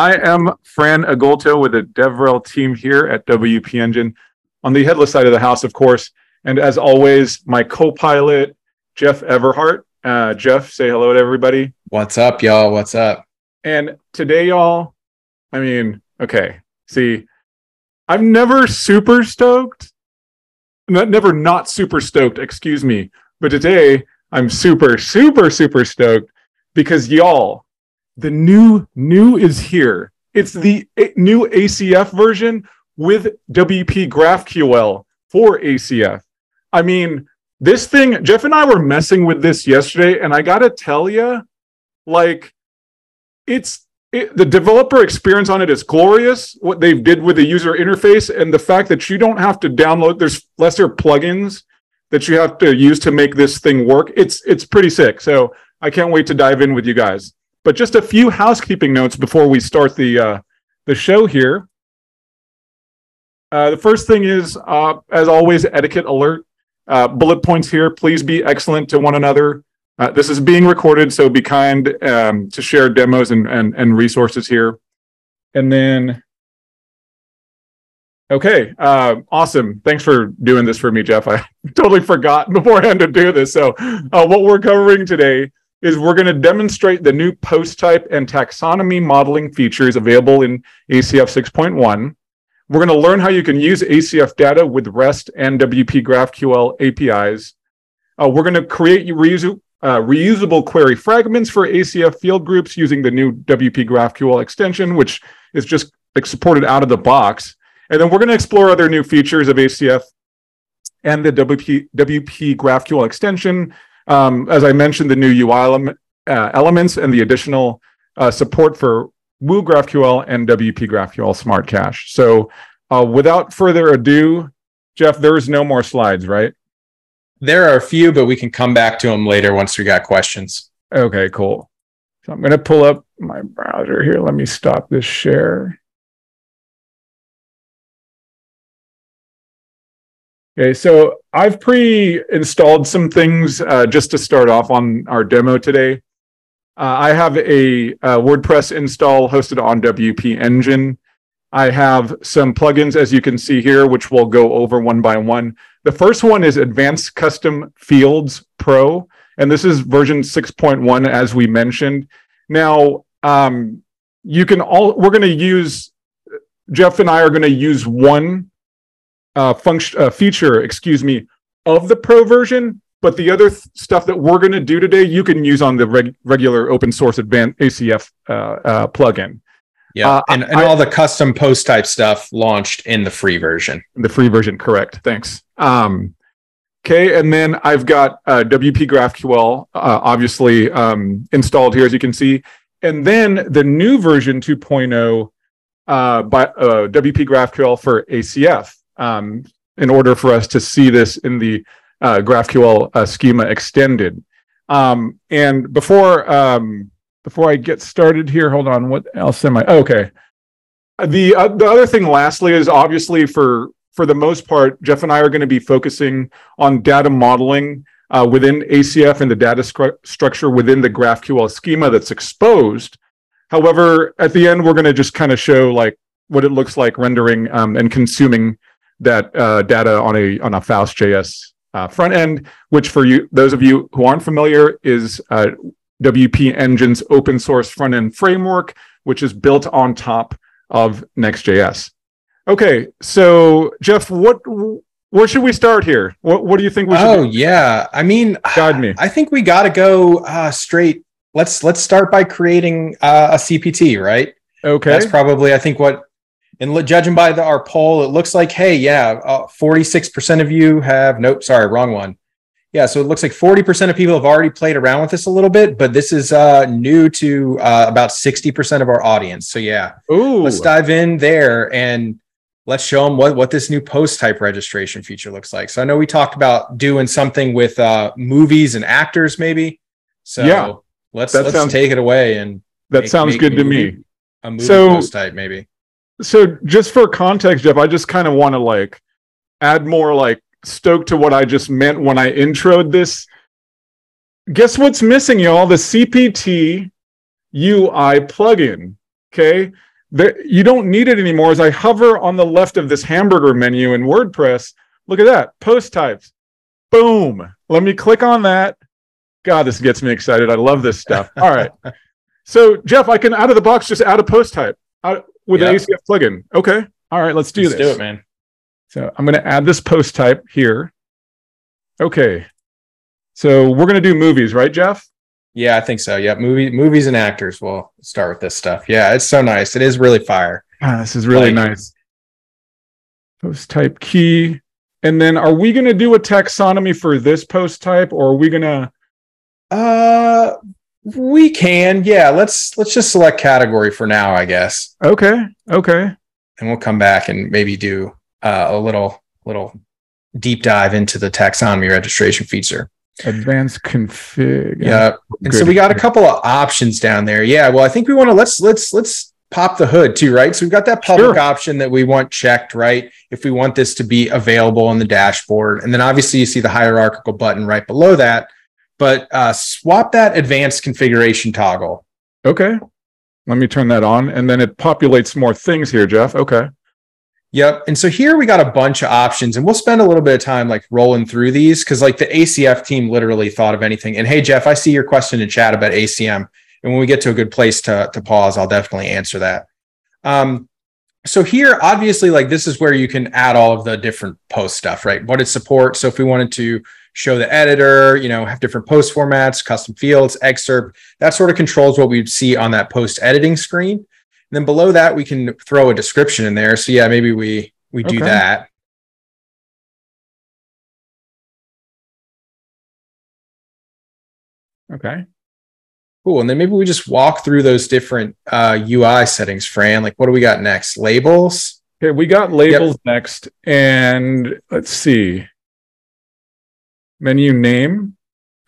I am Fran Agulto with the DevRel team here at WP Engine on the headless side of the house, of course. And as always, my co-pilot, Jeff Everhart. Uh, Jeff, say hello to everybody. What's up, y'all? What's up? And today, y'all, I mean, okay, see, I'm never super stoked. Not, never not super stoked, excuse me. But today, I'm super, super, super stoked because y'all, the new new is here. It's mm-hmm. the eh, new ACF version with WP GraphQL for ACF. I mean, this thing, Jeff and I were messing with this yesterday, and I gotta tell you, like, it's it, the developer experience on it is glorious. What they did with the user interface and the fact that you don't have to download, there's lesser plugins that you have to use to make this thing work. It's it's pretty sick. So I can't wait to dive in with you guys. But just a few housekeeping notes before we start the uh, the show here. Uh, the first thing is, uh, as always, etiquette alert. Uh, bullet points here. Please be excellent to one another. Uh, this is being recorded, so be kind um, to share demos and, and, and resources here. And then, okay, uh, awesome. Thanks for doing this for me, Jeff. I totally forgot beforehand to do this. So, what we're covering today is we're going to demonstrate the new post type and taxonomy modeling features available in ACF 6.1. We're going to learn how you can use ACF data with REST and WP GraphQL APIs. Uh, we're going to create uh, reusable query fragments for ACF field groups using the new WP GraphQL extension, which is just like supported out of the box. And then we're going to explore other new features of ACF and the WP, WP GraphQL extension, um, as I mentioned, the new UI element, uh, elements and the additional uh, support for Woo GraphQL and WP GraphQL Smart Cache. So, uh, without further ado, Jeff, there is no more slides, right? There are a few, but we can come back to them later once we got questions. Okay, cool. So I'm going to pull up my browser here. Let me stop this share. Okay, so I've pre-installed some things uh, just to start off on our demo today. Uh, I have a, a, WordPress install hosted on WP Engine. I have some plugins, as you can see here, which we'll go over one by one. The first one is Advanced Custom Fields Pro, and this is version 6.1, as we mentioned. Now, um, you can all, we're going to use, Jeff and I are going to use one uh, function uh, feature, excuse me, of the pro version. But the other th- stuff that we're going to do today, you can use on the reg- regular open source advanced ACF uh, uh, plugin. Yeah, uh, and, and I, all the custom post type stuff launched in the free version. The free version, correct. Thanks. Um, okay, and then I've got uh, WP GraphQL, uh, obviously um, installed here, as you can see, and then the new version 2.0 uh, by uh, WP GraphQL for ACF um, in order for us to see this in the uh, GraphQL uh, schema extended. Um, and before um, before I get started here, hold on. What else am I? okay. The uh, the other thing, lastly, is obviously for for the most part, Jeff and I are going to be focusing on data modeling uh, within ACF and the data stru- structure within the GraphQL schema that's exposed. However, at the end, we're going to just kind of show like what it looks like rendering um, and consuming that uh, data on a on a Faust.js uh, front end, which for you those of you who aren't familiar is uh, WP Engine's open source front end framework, which is built on top of Next.js. Okay, so Jeff, what where should we start here? What what do you think we should? Oh do? yeah, I mean, guide me. I think we got to go uh, straight. Let's let's start by creating uh, a CPT, right? Okay, that's probably I think what and judging by the, our poll, it looks like, hey, yeah, uh, 46% of you have, nope, sorry, wrong one. Yeah, so it looks like 40% of people have already played around with this a little bit, but this is uh, new to uh, about 60% of our audience. So yeah, Ooh. let's dive in there and let's show them what, what this new post type registration feature looks like. So I know we talked about doing something with uh, movies and actors, maybe. So yeah, let's let's sounds, take it away and that make, sounds make good to me. A movie so, post type, maybe so just for context, Jeff, I just kind of want to like add more like stoke to what I just meant when I introed this. Guess what's missing, y'all? The CPT UI plugin. Okay. the, you don't need it anymore. As I hover on the left of this hamburger menu in WordPress, look at that post types. Boom. Let me click on that. God, this gets me excited. I love this stuff. All right. So, Jeff, I can out of the box just add a post type out, with Yep. an ACF plugin. Okay. All right. Let's do Let's this. do it, man. So I'm going to add this post type here. Okay. So we're going to do movies, right, Jeff? Yeah, I think so. Yeah, movie, movies and actors. We'll start with this stuff. Yeah, it's so nice. It is really fire. Ah, this is really Like- nice. Post type key. And then are we going to do a taxonomy for this post type or are we going to? Uh, we can. Yeah, let's let's just select category for now, I guess, Okay. Okay. and we'll come back and maybe do uh, a little little deep dive into the taxonomy registration feature. Advanced config. Yeah, and so we got a couple of options down there. Yeah, well, I think we want to let's let's let's pop the hood too, right? So we've got that public Sure. option that we want checked, right? If we want this to be available on the dashboard, and then obviously you see the hierarchical button right below that. But uh, swap that advanced configuration toggle. Okay. Let me turn that on. And then it populates more things here, Jeff. Okay. Yep. And so here we got a bunch of options, and we'll spend a little bit of time like rolling through these because like the ACF team literally thought of anything. And hey, Jeff, I see your question in chat about ACM. And when we get to a good place to, to pause, I'll definitely answer that. Um, so here, obviously, like this is where you can add all of the different post stuff, right? What it supports. So if we wanted to show the editor, you know, have different post formats, custom fields, excerpt, that sort of controls what we'd see on that post editing screen. And then below that, we can throw a description in there. So yeah, maybe we we do Okay. that. Okay. Cool. And then maybe we just walk through those different uh, UI settings, Fran. Like, what do we got next? Labels. Okay. We got labels next. And let's see. Menu name.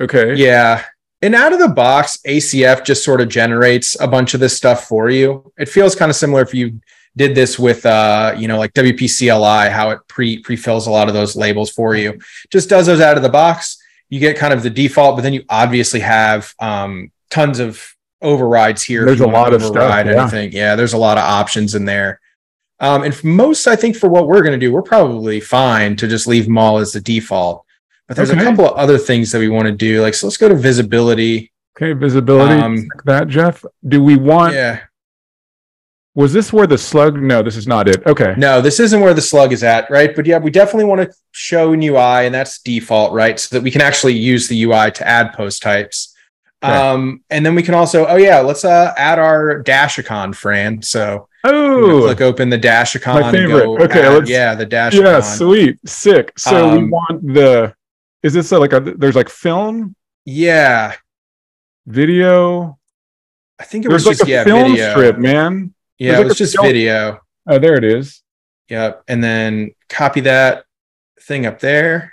Okay. Yeah. And out of the box, ACF just sort of generates a bunch of this stuff for you. It feels kind of similar if you did this with, uh, you know, like WPCLI, how it pre pre fills a lot of those labels for you. Just does those out of the box. You get kind of the default, but then you obviously have um, tons of overrides here. There's a lot of stuff, yeah. anything. Yeah, there's a lot of options in there. Um, and most, I think for what we're going to do, we're probably fine to just leave them all as the default. But there's Okay. a couple of other things that we want to do. Like, so let's go to visibility. Okay. Visibility. Um, Check that, Jeff. Do we want, Yeah. was this where the slug? No, this is not it. Okay. No, this isn't where the slug is at, right? But yeah, we definitely want to show an UI, and that's default, right? So that we can actually use the UI to add post types. Okay. Um, and then we can also, oh yeah, let's uh, add our dash icon, Fran. So Oh, click open the dash icon. and favorite. go Okay, add- let's- yeah, the dash yeah, icon. sweet, sick. So we Um, want the. Is this a, like a? There's like film, Yeah, video. I think it There's was like just a yeah, film video. strip, man. Yeah, There's it like was just film- video. Oh, there it is. Yep, and then copy that thing up there.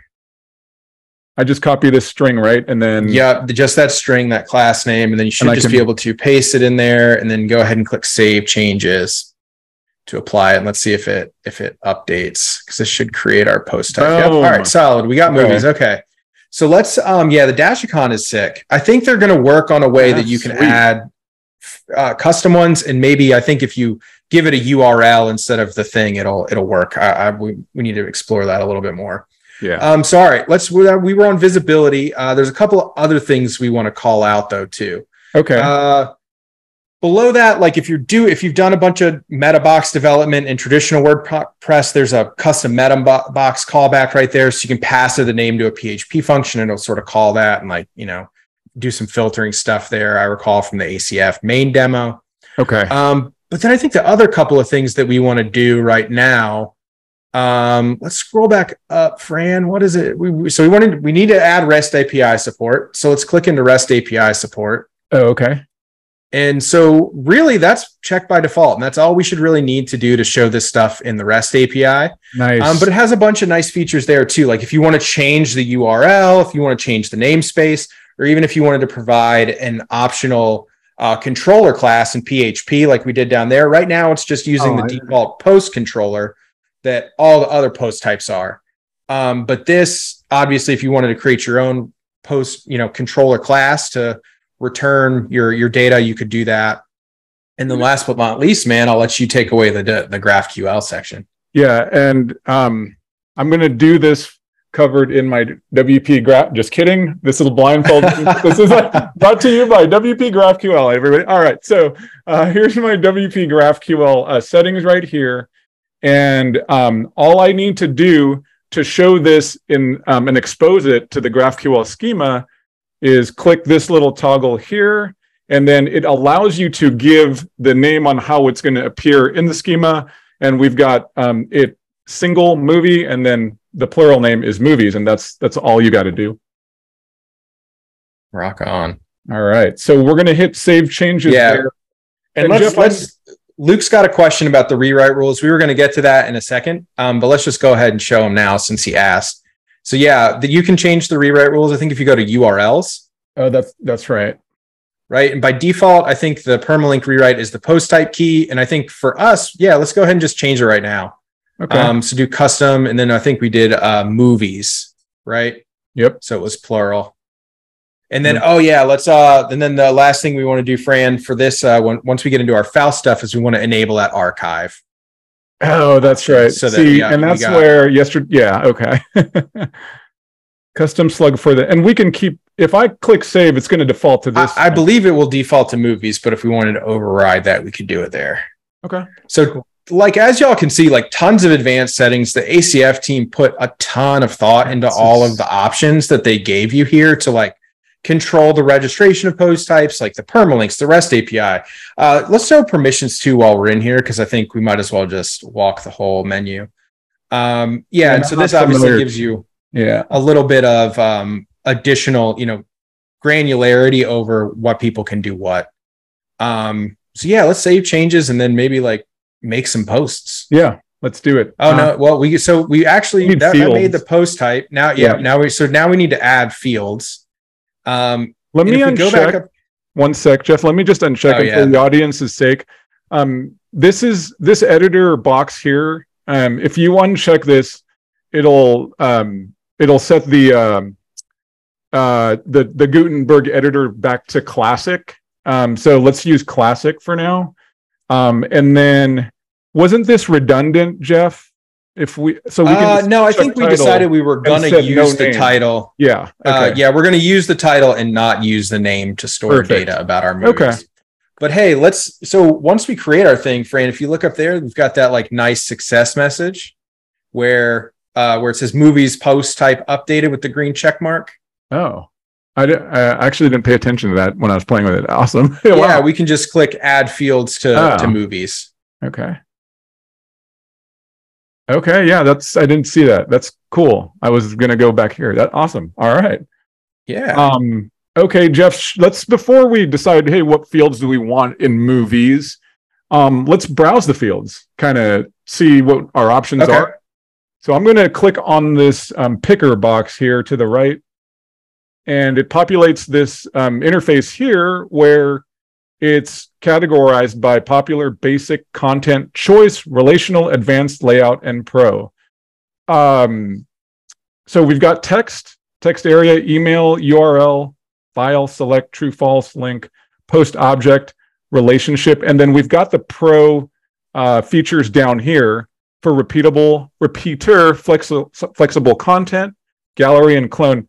I just copy this string, right? And then Yep, just that string, that class name, and then you should just can- be able to paste it in there, and then go ahead and click Save Changes to apply it. And let's see if it if it updates because this should create our post type. Yep. All right, solid. We got movies. Okay, so let's um yeah, the Dashicon is sick. I think they're going to work on a way Yeah, that you can sweet. add uh, custom ones, and maybe I think if you give it a URL instead of the thing, it'll it'll work. I, I we, we need to explore that a little bit more. yeah. Um, so all right, let's we we were on visibility. Uh, there's a couple of other things we want to call out though too. Okay. Uh, below that, like if you do if you've done a bunch of meta box development in traditional WordPress, there's a custom metabox box callback right there, so you can pass it the name to a PHP function and it'll sort of call that and like you know do some filtering stuff there. I recall from the ACF main demo. okay. Um, but then I think the other couple of things that we want to do right now. Um, let's scroll back up, Fran. What is it? We, we- so we wanted we need to add REST API support. So let's click into REST API support. oh, okay. And so really that's checked by default. And that's all we should really need to do to show this stuff in the REST API. Nice. Um, but it has a bunch of nice features there too. Like if you want to change the URL, if you want to change the namespace, or even if you wanted to provide an optional uh, controller class in PHP, like we did down there. Right now, it's just using Oh, the I- default post controller that all the other post types are. Um, but this, obviously, if you wanted to create your own post, you know, controller class to return your your data, you could do that. And then last but not least, man, I'll let you take away the the GraphQL section. Yeah, and um, I'm going to do this covered in my WP graph. Just kidding. This is a blindfold. this is a, brought to you by WP GraphQL. Everybody. All right. So uh, here's my WP GraphQL uh, settings right here, and um, all I need to do to show this in um, and expose it to the GraphQL schema is click this little toggle here, and then it allows you to give the name on how it's going to appear in the schema. And we've got um, it single movie, and then the plural name is movies, and that's that's all you got to do. Rock on. All right, so we're going to hit save changes Yeah. there. And, And let's, Jeff, let's Luke's got a question about the rewrite rules. We were going to get to that in a second, um, but let's just go ahead and show him now since he asked. So yeah, that you can change the rewrite rules. I think if you go to URLs, Oh, that's that's right. right, and by default, I think the permalink rewrite is the post type key. And I think for us, yeah, let's go ahead and just change it right now. Okay. Um, so do custom, and then I think we did uh, movies, right? yep. So it was plural. And then, oh yeah, let's. uh And then the last thing we want to do, Fran, for this, uh, when, once we get into our Faust stuff, is we want to enable that archive. Oh, that's right. So that- See, yeah, and that's where yesterday. Yeah. Okay. Custom slug for the, and we can keep. If I click save, it's going to default to this. I, I believe it will default to movies, but if we wanted to override that, we could do it there. Okay. So, like as y'all can see, like tons of advanced settings. The ACF team put a ton of thought into all of the options that they gave you here to like control the registration of post types, like the permalinks, the REST API. Uh, let's show permissions too while we're in here because I think we might as well just walk the whole menu. Um, yeah, Yeah, and so this obviously familiar. gives you Yeah. a little bit of um, additional, you know, granularity over what people can do what. Um, so yeah, let's save changes and then maybe like make some posts. Yeah. Let's do it. Oh Uh, no, well we so we actually We that, that made the post type. Now yeah, Yeah. now we so now we need to add fields. Um Let me if go back uncheck up one sec, Jeff. Let me just uncheck Oh, it yeah. for the audience's sake. Um, this is this editor box here. Um, if you uncheck this, it'll um, it'll set the um, uh, the the Gutenberg editor back to classic. Um, so let's use classic for now. Um, and then wasn't this redundant, Jeff? If we so we can uh, no, I think we decided we were gonna use no the name. title. Yeah. Uh, yeah, we're gonna use the title and not use the name to store Perfect. data about our movies. Okay. But hey, let's so once we create our thing, Fran, if you look up there, we've got that like nice success message where uh where it says movies post type updated with the green check mark. Oh, I, di- I actually didn't pay attention to that when I was playing with it. Awesome. Yeah, Wow. we can just click add fields to, Oh. to movies. Okay. Okay. Yeah, that's I didn't see that. That's cool. I was gonna go back here. That awesome. All right. Yeah. Um. Okay, Jeff. Let's before we decide. Hey, what fields do we want in movies? Um. Let's browse the fields. Kind of see what our options Okay. are. So I'm going to click on this um, picker box here to the right, and it populates this um, interface here where it's categorized by popular, basic, content, choice, relational, advanced, layout, and pro. Um, so we've got text, text area, email, URL, file, select, true, false, link, post object, relationship, and then we've got the pro uh, features down here for repeatable, repeater, flexi- flexible content, gallery, and clone.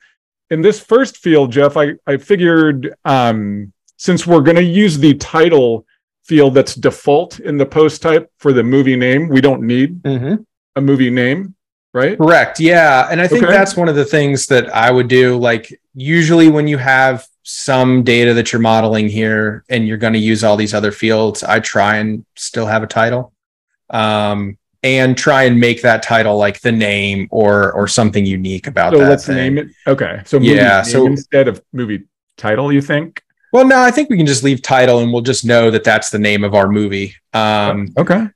In this first field, Jeff, I, I figured um, since we're going to use the title field that's default in the post type for the movie name, we don't need Mhm. a movie name, right? Correct. Yeah. And I think Okay. that's one of the things that I would do. Like, usually when you have some data that you're modeling here and you're going to use all these other fields, I try and still have a title. Um, and try and make that title like the name or or something unique about So that. let's thing. name it. Okay. So movie Yeah, name so- instead of movie title, you think? Well, no, I think we can just leave title and we'll just know that that's the name of our movie. Um, Okay.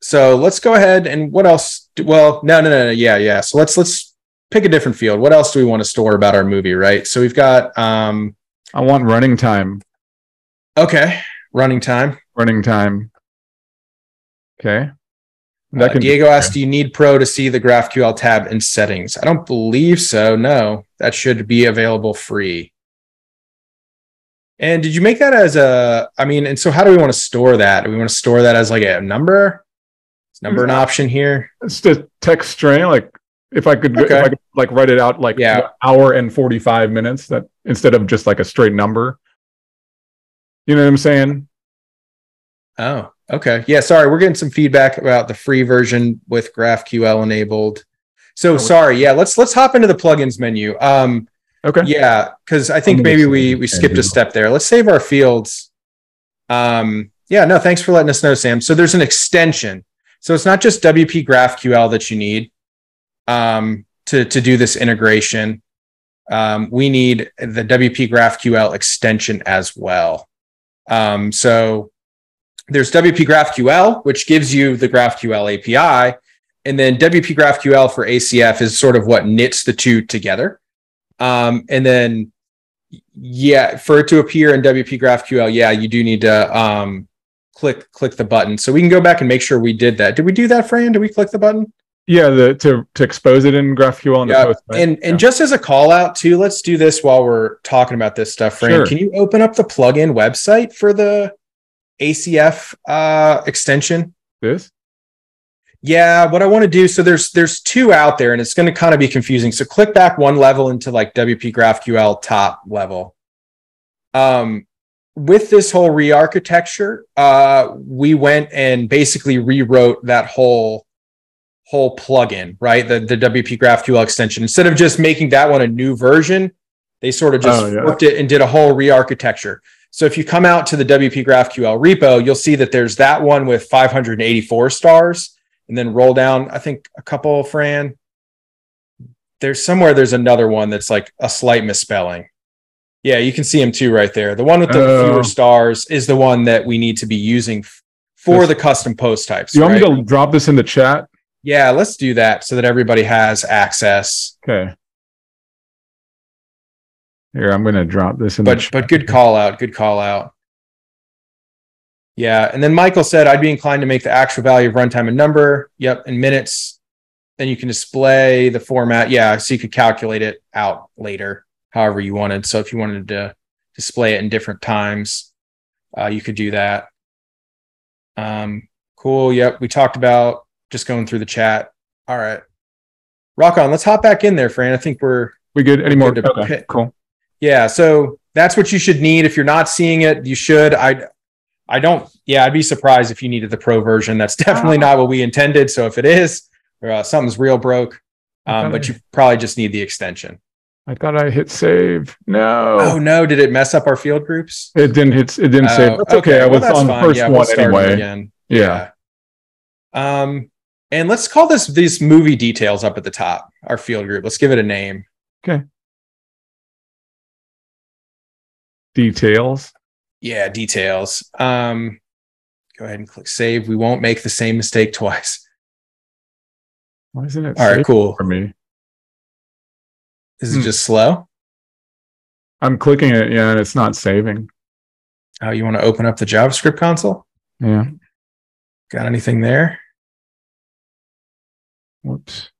so let's go ahead and what else? do- Well, no, no, no, no, yeah, yeah. So let's let's pick a different field. What else do we want to store about our movie? Right. So we've got um, I want running time. okay, running time. Running time. Okay. Uh, Diego asked, "Do you need Pro to see the GraphQL tab in settings?" I don't believe so. No, that should be available free. And did you make that as a? I mean, and so how do we want to store that? Do we want to store that as like a number? Is number an option here? It's the text string. Like if I could, Okay. if I could like write it out like Yeah. hour and forty five minutes that instead of just like a straight number. You know what I'm saying? Oh, okay. Yeah, sorry, we're getting some feedback about the free version with GraphQL enabled. So sorry, yeah, let's let's hop into the plugins menu. Um, Okay. yeah, because I think maybe we we skipped a step there. Let's save our fields. Um, yeah, no, thanks for letting us know, Sam. So there's an extension. So it's not just WP GraphQL that you need um, to to do this integration. Um, we need the WP GraphQL extension as well. Um, so there's WP GraphQL, which gives you the GraphQL API, and then WP GraphQL for ACF is sort of what knits the two together. Um, and then, yeah, for it to appear in WP GraphQL, yeah, you do need to um, click click the button. So we can go back and make sure we did that. Did we do that, Fran? Did we click the button? Yeah, the to to expose it in GraphQL and the Yeah, post. right? and and Yeah. just as a call out too, let's do this while we're talking about this stuff. Fran, Sure. can you open up the plugin website for the ACF uh, extension? this. Yeah, what I want to do so there's there's two out there, and it's going to kind of be confusing. So click back one level into like WP GraphQL top level. Um, with this whole re-architecture, uh, we went and basically rewrote that whole whole plugin, right? The the WP GraphQL extension. Instead of just making that one a new version, they sort of just Oh, yeah. flipped it and did a whole re-architecture. So if you come out to the WP GraphQL repo, you'll see that there's that one with 584 stars, and then roll down. I think a couple, Fran. There's somewhere there's another one that's like a slight misspelling. Yeah, you can see them too right there. The one with the Oh. fewer stars is the one that we need to be using for the custom post types. You want right? me to drop this in the chat? Yeah, let's do that so that everybody has access. Okay. Here, I'm going to drop this in the But chat. but good call out, good call out. Yeah, and then Michael said I'd be inclined to make the actual value of runtime a number. Yep, in minutes. Then you can display the format. Yeah, so you could calculate it out later, however you wanted. So if you wanted to display it in different times, uh, you could do that. Um, cool. Yep, we talked about just going through the chat. All right, rock on. Let's hop back in there, Fran. I think we're we good? Any more? Good Okay, cool. yeah, so that's what you should need. If you're not seeing it, you should. I I don't yeah, I'd be surprised if you needed the pro version. That's definitely not what we intended. So if it is, uh, something's real broke. Um, but you probably just need the extension. I thought I hit save. No, Oh no, did it mess up our field groups? it didn't hit. It didn't save. Oh, That's okay. I was that's on the fine. first Yeah, we'll one anyway. Again. Yeah. Yeah. Um, and let's call this these movie details up at the top, our field group. Let's give it a name. Okay. Details. Yeah, details. Um, go ahead and click save. We won't make the same mistake twice. Why isn't it? All right, cool. For me, Is it Hmm. just slow? I'm clicking it. Yeah, and it's not saving. Oh, you want to open up the JavaScript console? Yeah. Got anything there? Whoops.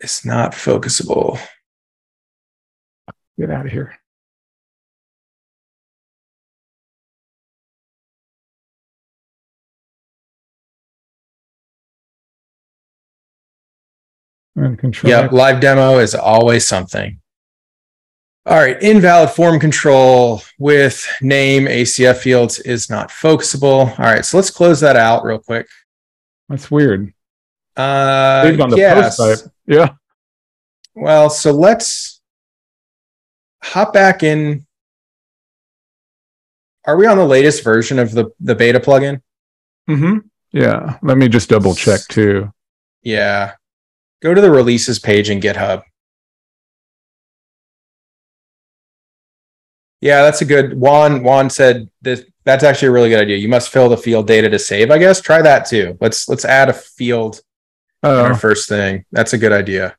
It's not focusable. Get out of here. And control. Yep, live demo is always something. All right, invalid form control with name ACF fields is not focusable. All right, so let's close that out real quick. That's weird. Uh, Saved on the yes. post type. Yeah. Well, so let's hop back in. Are we on the latest version of the the beta plugin? Mm-hmm. Yeah. Let me just double check too. Yeah. Go to the releases page in GitHub. Yeah, that's a good Juan. Juan said this that's actually a really good idea. You must fill the field data to save, I guess. Try that too. Let's let's add a field oh. in our Oh, first thing. That's a good idea.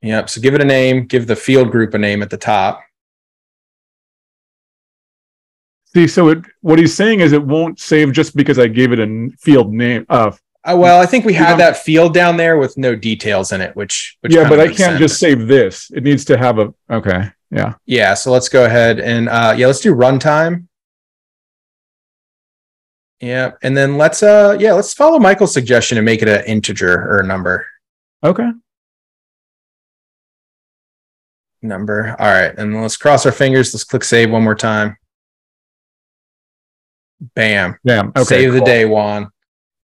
Yep. So give it a name, give the field group a name at the top. See, so it what he's saying is it won't save just because I gave it a field name, uh, Uh, well, I think we had that field down there with no details in it, which, which yeah, but I can't sense. just save this. It needs to have a okay. Yeah. Yeah, so let's go ahead and uh yeah, let's do runtime. Yeah, and then let's uh yeah, let's follow Michael's suggestion and make it an integer or a number. Okay. Number. All right, and let's cross our fingers. Let's click save one more time. Bam. Damn. Okay. save the day, Juan.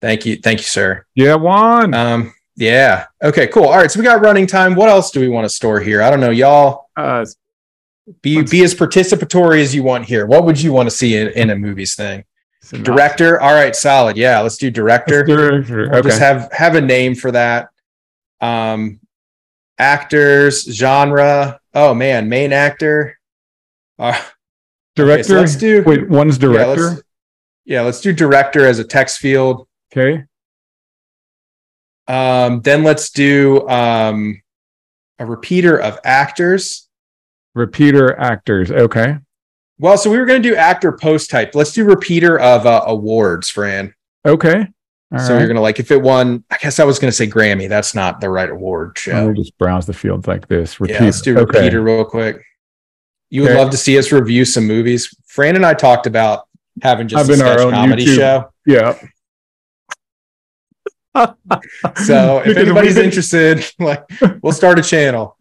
Thank you. Thank you, sir. Yeah, Juan. Um, yeah. Okay, cool. All right, so we got running time. What else do we want to store here? I don't know, y'all. Uh, Be Let's- be as participatory as you want here. What would you want to see in, in a movies thing? Director. All right, solid. Yeah, let's do director. Director. We'll Okay. Just have have a name for that. Um, actors, genre. Oh man, main actor. Uh, okay, director. so let's do. Wait, one's director. let's, yeah, let's do director as a text field. okay. Um, then let's do um, a repeater of actors. Repeater actors. Okay. Well, so we were going to do actor post type. Let's do repeater of uh, awards, Fran. Okay. All so right. you're going to like if it won. I guess I was going to say Grammy. That's not the right award show. We'll just browse the fields like this. Repeat. Yeah, let's do Okay. repeater real quick. You would Okay. love to see us review some movies. Fran and I talked about having just a Having our sketch own comedy YouTube. show. Yeah. So if anybody's interested, like we'll start a channel.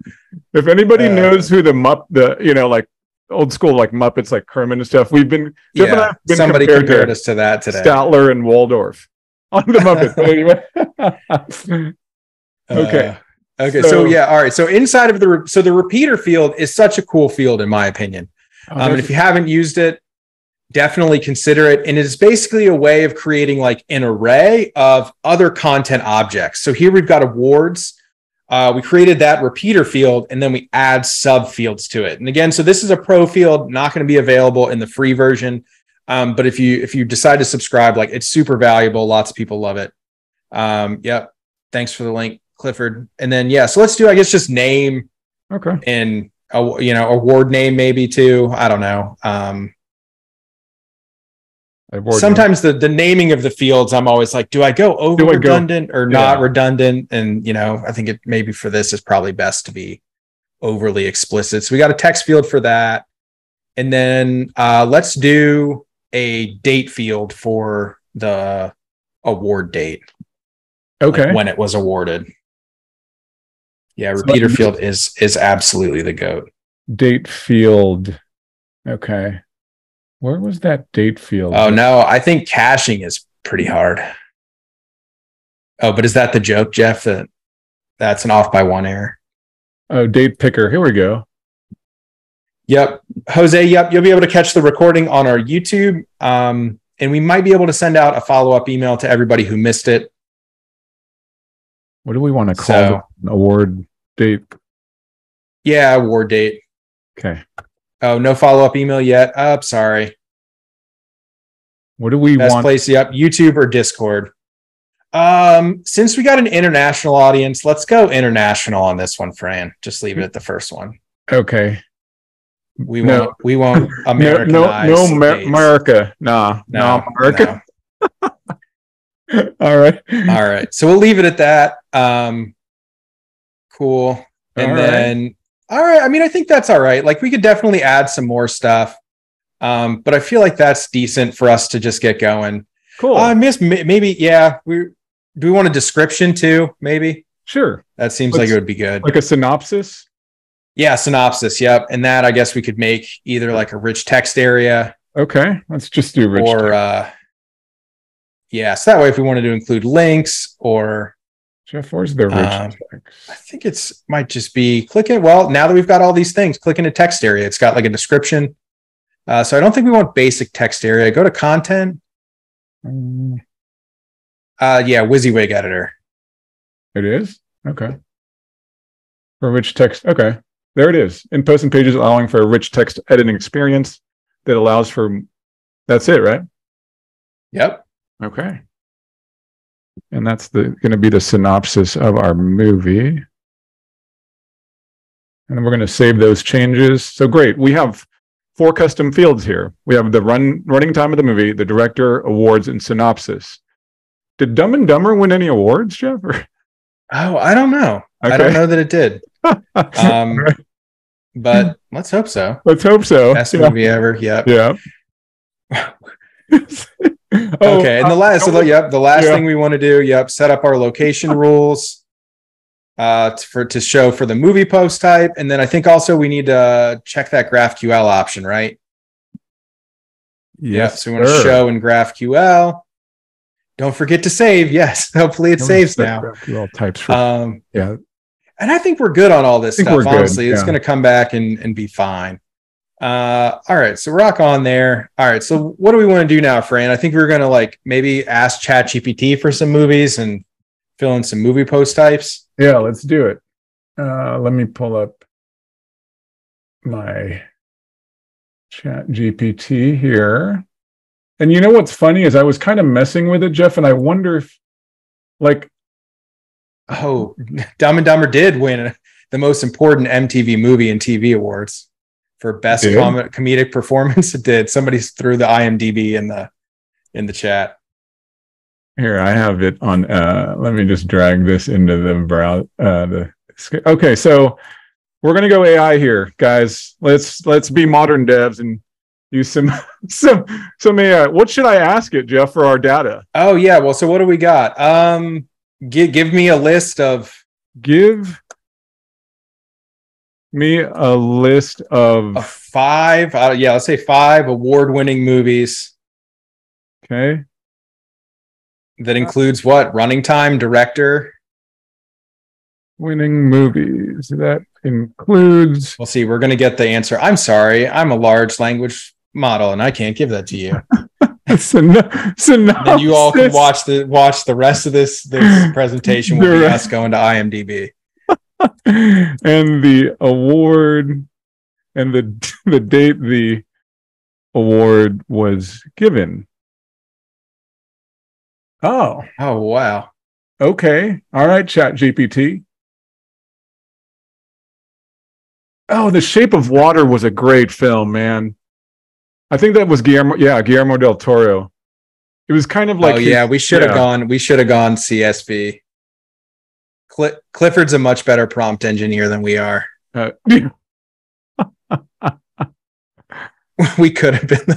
If anybody Uh, knows who the Mupp, the you know, like old school like Muppets, like Kermit and stuff, we've been Jeff and I Yeah, been somebody compared, compared to us to that today. Statler and Waldorf on the Muppets. Anyway. Okay. Uh, okay. So, So- yeah. All right. So inside of the re- so the repeater field is such a cool field in my opinion. Oh, Um, and if you haven't used it, definitely consider it. And it is basically a way of creating like an array of other content objects. So here we've got awards. Uh, we created that repeater field and then we add subfields to it. And again, so this is a pro field, not going to be available in the free version. Um, but if you if you decide to subscribe, like it's super valuable. Lots of people love it. Um, yep. Thanks for the link, Clifford. And then yeah, so let's do I guess just name okay. and a, you know award name maybe too. I don't know. Um, sometimes the the naming of the fields i'm always like do i go over I go- redundant or not Yeah. redundant and you know i think it maybe for this is probably best to be overly explicit so we got a text field for that and then uh let's do a date field for the award date name. like Okay. when it was awarded yeah So- repeater field is is absolutely the goat date field. Okay. Where was that date field? oh no i think caching is pretty hard oh but is that the joke jeff that that's an off by one error Oh, date picker. Here we go. Yep. Jose, yep. You'll be able to catch the recording on our YouTube. Um, and we might be able to send out a follow up email to everybody who missed it. What do we want to call So- the award date? Yeah, award date. Okay. Oh, no follow up email yet. Oh, sorry. What do we Best want? place, yep. YouTube or Discord. Um, since we got an international audience, let's go international on this one, Fran. Just leave it at the first one. Okay. We No. won't we won't No, Americanize no, no, Mer- America. Nah, no, No, America. All right. All right. So we'll leave it at that. Um, cool. And All right. All right. I mean, I think that's all right. Like we could definitely add some more stuff. Um, but I feel like that's decent for us to just get going. Cool. I miss maybe, yeah. We do we want a description too? Maybe sure. that seems Let's- like it would be good. Like a synopsis. Yeah, synopsis. Yep. And that I guess we could make either like a rich text area Okay. Let's just do rich. or text. uh yeah, so that way if we wanted to include links or Jeff, where's the rich um, I think it's might just be clicking. Well, now that we've got all these things, click into text area. It's got like a description. Uh, so I don't think we want basic text area. Go to content. Um, Uh, yeah, WYSIWYG editor. it is? Okay. For rich text. Okay. There it is. In post and pages allowing for a rich text editing experience that allows for that's it, right? Yep. Okay. And that's the going to be the synopsis of our movie. And we're going to save those changes. So great. We have four custom fields here. We have the run running time of the movie, the director, awards, and synopsis. did Dumb and Dumber win any awards, Jeff? Oh, I don't know. I don't know that it did. Um, but let's hope so. Let's hope so. Best yeah. movie ever. Yep. Yeah. Oh, okay. And the uh, last, so, yep, the last Yeah. thing we want to do, yep, set up our location rules uh for to show for the movie post type. And then I think also we need to check that GraphQL option, right? Yeah. So we want to sir. show in GraphQL. Don't forget to save. Yes. Hopefully it Don't saves now. GraphQL types for Um, yeah. and I think we're good on all this stuff. Honestly, it's going to come back and, and be fine. Uh, all right, so rock on there. All right, so what do we want to do now, Fran? I think we're going to like maybe ask ChatGPT for some movies and fill in some movie post types. Yeah, let's do it. Uh, let me pull up my chat GPT here. And you know what's funny is I was kind of messing with it, Jeff, and I wonder if like Oh, Dumb and Dumber did win the most important MTV movie and TV awards for best com- comedic performance. It did. Somebody threw the IMDb in the in the chat. here I have it on uh let me just drag this into the browser uh the okay, so we're gonna go AI here, guys. Let's let's be modern devs and use some some some AI. What should I ask it, Jeff, for our data? Oh yeah. Well, so what do we got? Um, give give me a list of give me a list of of five. Uh, yeah, let's say five award-winning movies okay that includes what running time, director. winning movies that includes We'll see. We're gonna get the answer. I'm sorry. I'm a large language model, and I can't give that to you. syn- synopsis. then you all can watch the watch the rest of this this presentation. Will be us going to IMDb. And the award and the the date the award was given oh Oh wow. Okay. All right, Chat GPT. Oh, The Shape of Water was a great film, man. I think that was Guillermo. Yeah, Guillermo del Toro. It was kind of like oh his- yeah, we should have yeah. gone. We should have gone CSV. Cli- Clifford's a much better prompt engineer than we are. uh, we could have been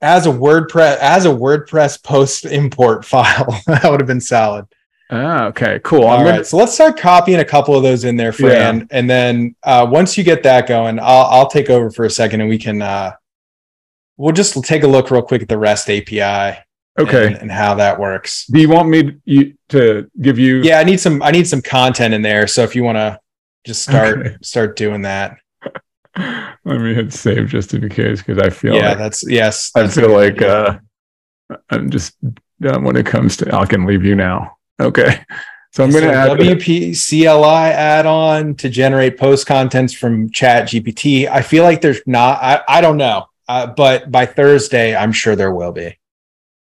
as a WordPress as a WordPress post import file. that would have been solid. ah, okay, cool. All right, gonna, so let's start copying a couple of those in there, Fran, and then uh, once you get that going, I'll I'll take over for a second, and we can uh, we'll just take a look real quick at the REST API. Okay. and, and how that works. Do you want me to, you, to give you? Yeah, I need some I need some content in there. So if you want to just start Okay. start doing that. Let me hit save just in case because I feel yeah, like that's yes. I that's a feel like uh, I'm just done when it comes to. I can leave you now. Okay, so I'm going to add. WP CLI add-on to generate post contents from Chat GPT. I feel like there's not. I, I don't know, uh, but by Thursday, I'm sure there will be,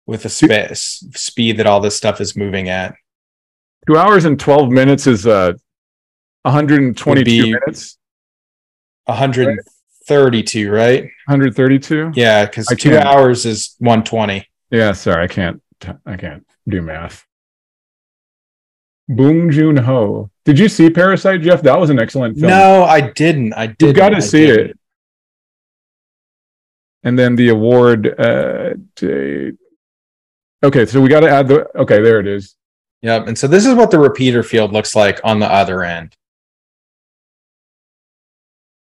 with the sp- speed that all this stuff is moving at. Two hours and 12 minutes is uh 122 minutes. 132, right? 132. Yeah, because two can't. hours is 120. Yeah, sorry, I can't. I can't do math. Bong Joon Ho. Did you see Parasite, Jeff? That was an excellent film. No, I didn't. I did. You've got to see it. And then the award uh, date. Okay, so we got to add the. Okay, there it is. Yep. And so this is what the repeater field looks like on the other end.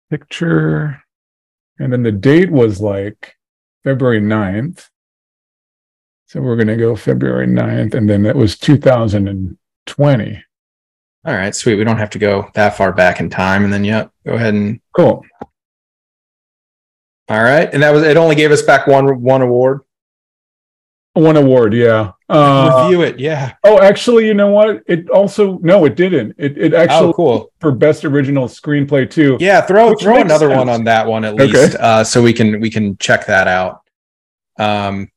Picture. And then the date was like February 9th. So we're going to go February 9th. And then that was 2020. All right, sweet. We don't have to go that far back in time. And then, yep, go ahead and Cool. all right. And that was it. Only gave us back one one award. One award, yeah. Uh, Review it. Yeah. oh, actually, you know what? It also no, it didn't. It it actually oh, cool. for best original screenplay too. Yeah. Throw throw makes another one on that one at Okay. least, uh, so we can we can check that out. Um.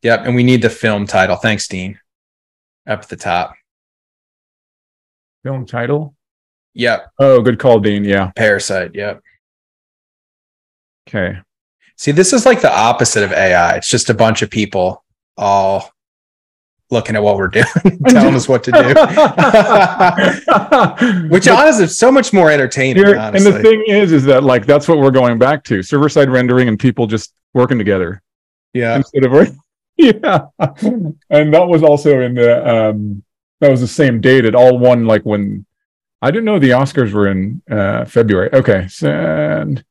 Yep. And we need the film title. Thanks, Dean. Up at the top. Film title. Yep. Oh, good call, Dean. Yeah. Parasite. Yep. Okay. See, this is like the opposite of AI. It's just a bunch of people all looking at what we're doing, telling us what to do. Which honestly is so much more entertaining. Here, and the thing is, is that like that's what we're going back to: server side rendering and people just working together. Yeah. Instead of yeah, and that was also in the um that was the same date. It all won like when I didn't know the Oscars were in uh February. Okay, so, and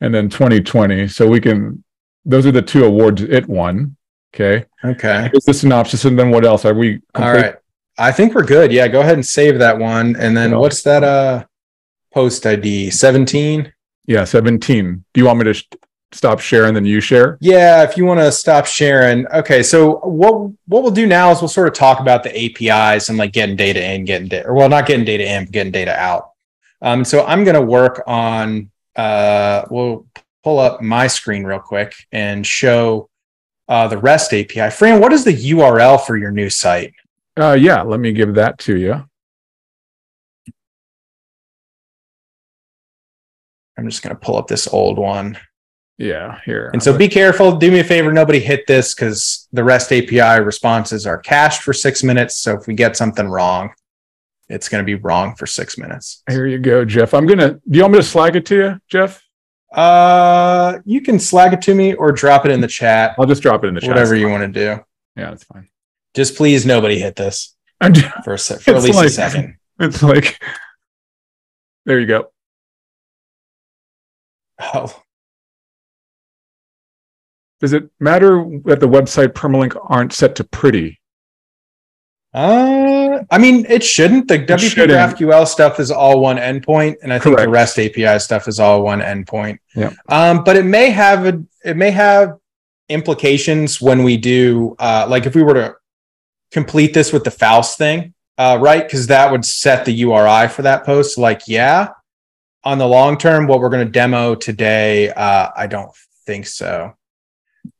and then 2020. So we can those are the two awards it won. Okay. Okay. Is the synopsis, and then what else? Are we complete? all right? I think we're good. Yeah, go ahead and save that one. And then what's that uh post ID? 17? Yeah, 17. Do you want me to sh- stop sharing then you share? Yeah, if you want to stop sharing. Okay, so what what we'll do now is we'll sort of talk about the APIs and like getting data in, getting data, or well, not getting data in, getting data out. Um, so I'm going to work on uh, we'll pull up my screen real quick and show uh, the REST API. Fran, what is the URL for your new site? Uh, yeah, let me give that to you. I'm just going to pull up this old one. Yeah, here. And so be careful. Do me a favor. Nobody hit this because the REST API responses are cached for six minutes. So if we get something wrong, it's going to be wrong for six minutes. Here you go, Jeff. I'm going to, do you want me to Slack it to you, Jeff? Uh, you can Slack it to me or drop it in the chat. I'll just drop it in the chat. Whatever you want to do. Yeah, that's fine. Just please, nobody hit this for a se- for at least like, a second. It's like, there you go. Oh. Does it matter that the website permalink aren't set to pretty? Uh, I mean, it shouldn't. The WP shouldn't. GraphQL stuff is all one endpoint, and I think Correct. the REST API stuff is all one endpoint. Yeah. Um, but it may have a, it may have implications when we do, uh, like if we were to complete this with the Faust thing, uh, right? Because that would set the URI for that post. Like, yeah, on the long term, what we're going to demo today, uh, I don't think so.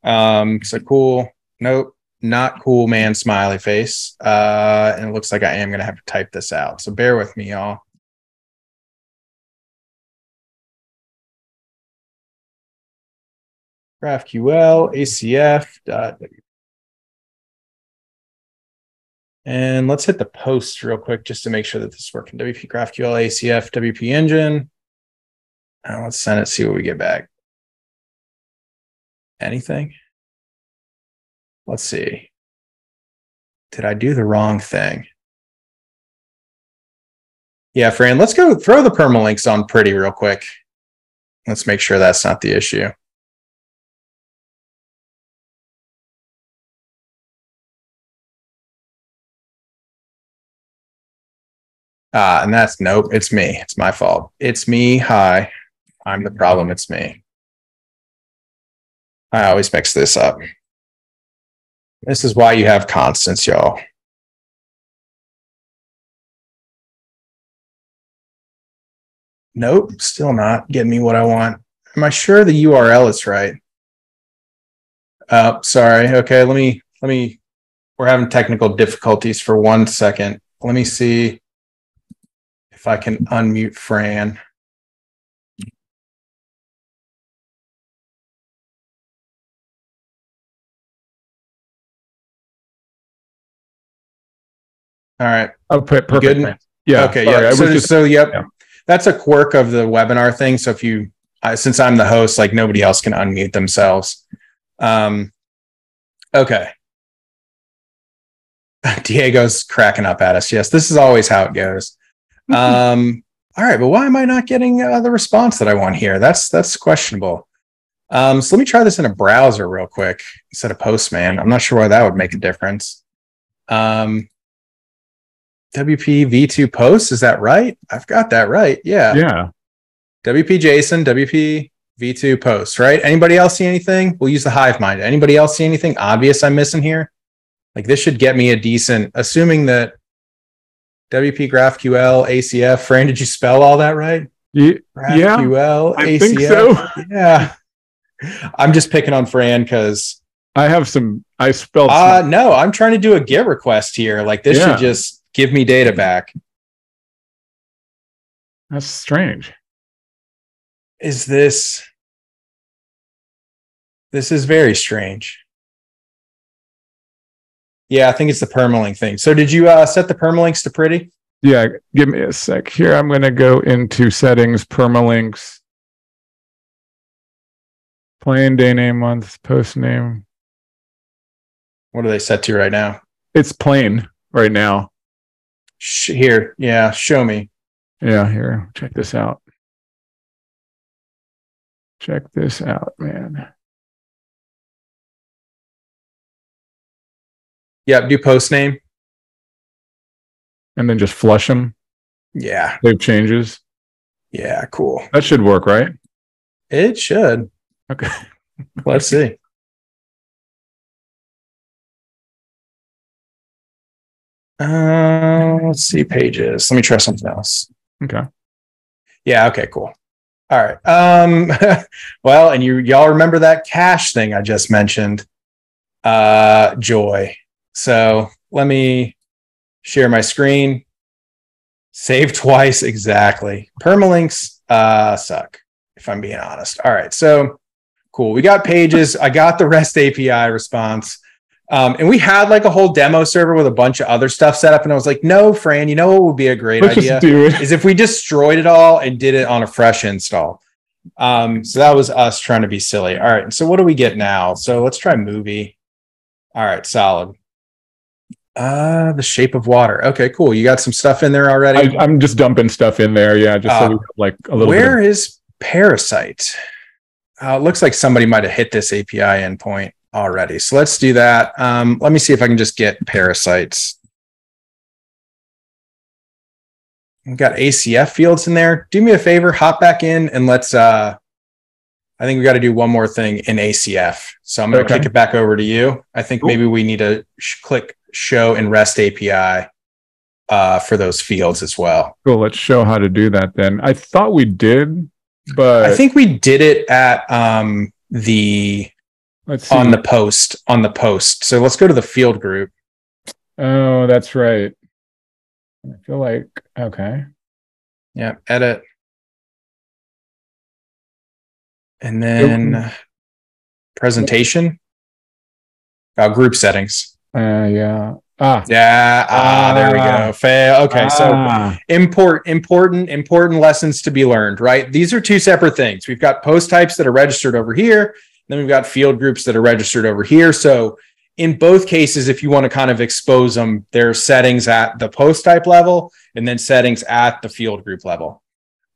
Um, so cool. Nope not cool man smiley face. Uh, and it looks like I am going to have to type this out. So bear with me, y'all. GraphQL, ACF. Dot, and let's hit the post real quick just to make sure that this is working. WP GraphQL, ACF, WP Engine. Now let's send it, see what we get back. Anything? Let's see. Did I do the wrong thing? Yeah, Fran, let's go throw the permalinks on pretty real quick. Let's make sure that's not the issue. Ah, and that's nope, it's me. It's my fault. It's me. Hi. I'm the problem. It's me. I always mix this up. This is why you have constants, y'all. Nope, still not getting me what I want. Am I sure the URL is right? Uh, sorry. Okay, let me let me. We're having technical difficulties for one second. Let me see if I can unmute Fran. All right. Oh, perfect. Good. Yeah. Okay. Sorry, yeah. So, just, so yep. Yeah. That's a quirk of the webinar thing. So if you, uh, since I'm the host, like nobody else can unmute themselves. Um, okay. Diego's cracking up at us. Yes, this is always how it goes. Um, all right, but why am I not getting uh, the response that I want here? That's that's questionable. Um, so let me try this in a browser real quick instead of Postman. I'm not sure why that would make a difference. Um, WP V2 post. Is that right? I've got that right. Yeah. Yeah. WP JSON, WP V2 post, right? Anybody else see anything? We'll use the hive mind. Anybody else see anything obvious I'm missing here? Like this should get me a decent, assuming that WP GraphQL, ACF. Fran, did you spell all that right? Yeah. GraphQL, I ACF. Think so. Yeah. I'm just picking on Fran because I have some. I spelled. Uh, no, I'm trying to do a GET request here. Like this yeah. should just Give me data back. That's strange. Is this this is very strange. Yeah, I think it's the permalink thing. So did you uh, set the permalinks to pretty? Yeah, give me a sec here. I'm going to go into settings, permalinks, plain day name, month, post name. What are they set to right now? It's plain right now. Sh- here, yeah, show me. Yeah, here, check this out. Check this out, man. Yep, do post name. And then just flush them, Yeah, save changes. yeah, cool. That should work, right? It should. Okay. Let's see. Uh, let's see pages. Let me try something else. Okay. Yeah. Okay. Cool. All right. Um. well, and you y'all remember that cache thing I just mentioned? Uh, joy. So let me share my screen. Save twice exactly. Permalinks uh suck. If I'm being honest. All right. So cool. We got pages. I got the REST API response. Um, and we had like a whole demo server with a bunch of other stuff set up. And I was like, no, Fran, you know what would be a great Let's idea? just do it. is if we destroyed it all and did it on a fresh install. Um, so that was us trying to be silly. All right. So what do we get now? So let's try movie. All right, solid. Uh the shape of water. Okay, cool. You got some stuff in there already. I, I'm just dumping stuff in there. Yeah, just so Uh, we have like a little Where bit. is Parasite? Uh, it looks like somebody might have hit this API endpoint already. So let's do that. Um, let me see if I can just get parasites. We've got ACF fields in there. Do me a favor, hop back in and let's. Uh, I think we got to do one more thing in ACF. So I'm going to Okay. kick it back over to you. I think Cool. maybe we need to sh- click show and REST API uh, for those fields as well. Cool. Let's show how to do that then. I thought we did, but I think we did it at um, the let's see. on the post on the post. So let's go to the field group. oh, that's right. I feel like okay. Yeah, edit. And then presentation. Uh, group settings. Uh, yeah. Ah. Yeah, ah, there we Ah. go. Fail. Okay, so Ah. import important important lessons to be learned right these are two separate things we've got post types that are registered over here then we've got field groups that are registered over here so in both cases if you want to kind of expose them there's settings at the post type level and then settings at the field group level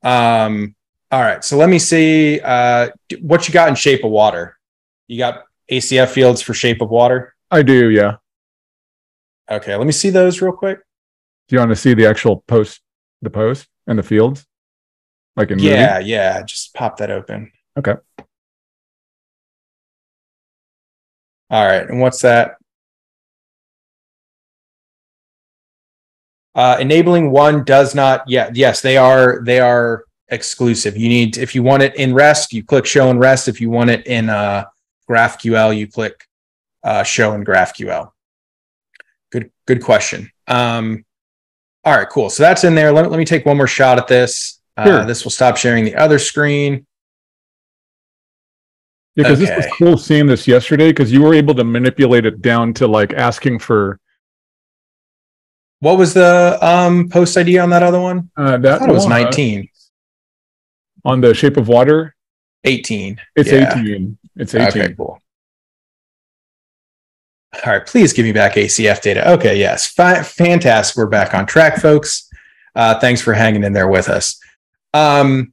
um all right so let me see uh what you got in shape of water you got acf fields for shape of water I do. Yeah. okay let me see those real quick Do you want to see the actual post, the post and the fields, like in movie? yeah yeah just pop that open Okay. All right, and what's that? Uh, enabling one does not. Yeah, yes, they are. They are exclusive. You need if you want it in REST, you click Show in REST. If you want it in uh, GraphQL, you click uh, Show in GraphQL. Good, good question. Um, all right, cool. So that's in there. Let, let me take one more shot at this. Uh, Sure. This will stop sharing the other screen. Yeah, because this was cool seeing this yesterday because you were able to manipulate it down to like asking for What was the um, post ID on that other one? uh, that thought was one, uh, 19. on the shape of water. 18. It's Yeah. 18. It's 18. Okay, cool. All right, please give me back ACF data. Okay, yes, Fi- fantastic. We're back on track, folks. Uh, thanks for hanging in there with us. Um,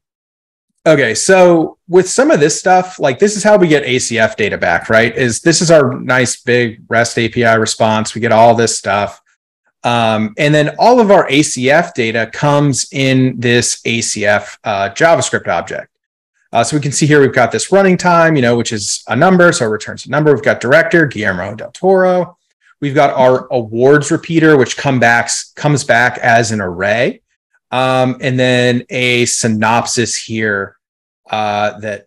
okay, so with some of this stuff, like this is how we get ACF data back, right? Is this is our nice big REST API response? We get all this stuff. Um, and then all of our ACF data comes in this ACF uh, JavaScript object. Uh, so we can see here we've got this running time, you know, which is a number. So it returns a number. We've got director Guillermo del Toro. We've got our awards repeater, which come back, comes back as an array. Um, and then a synopsis here uh, that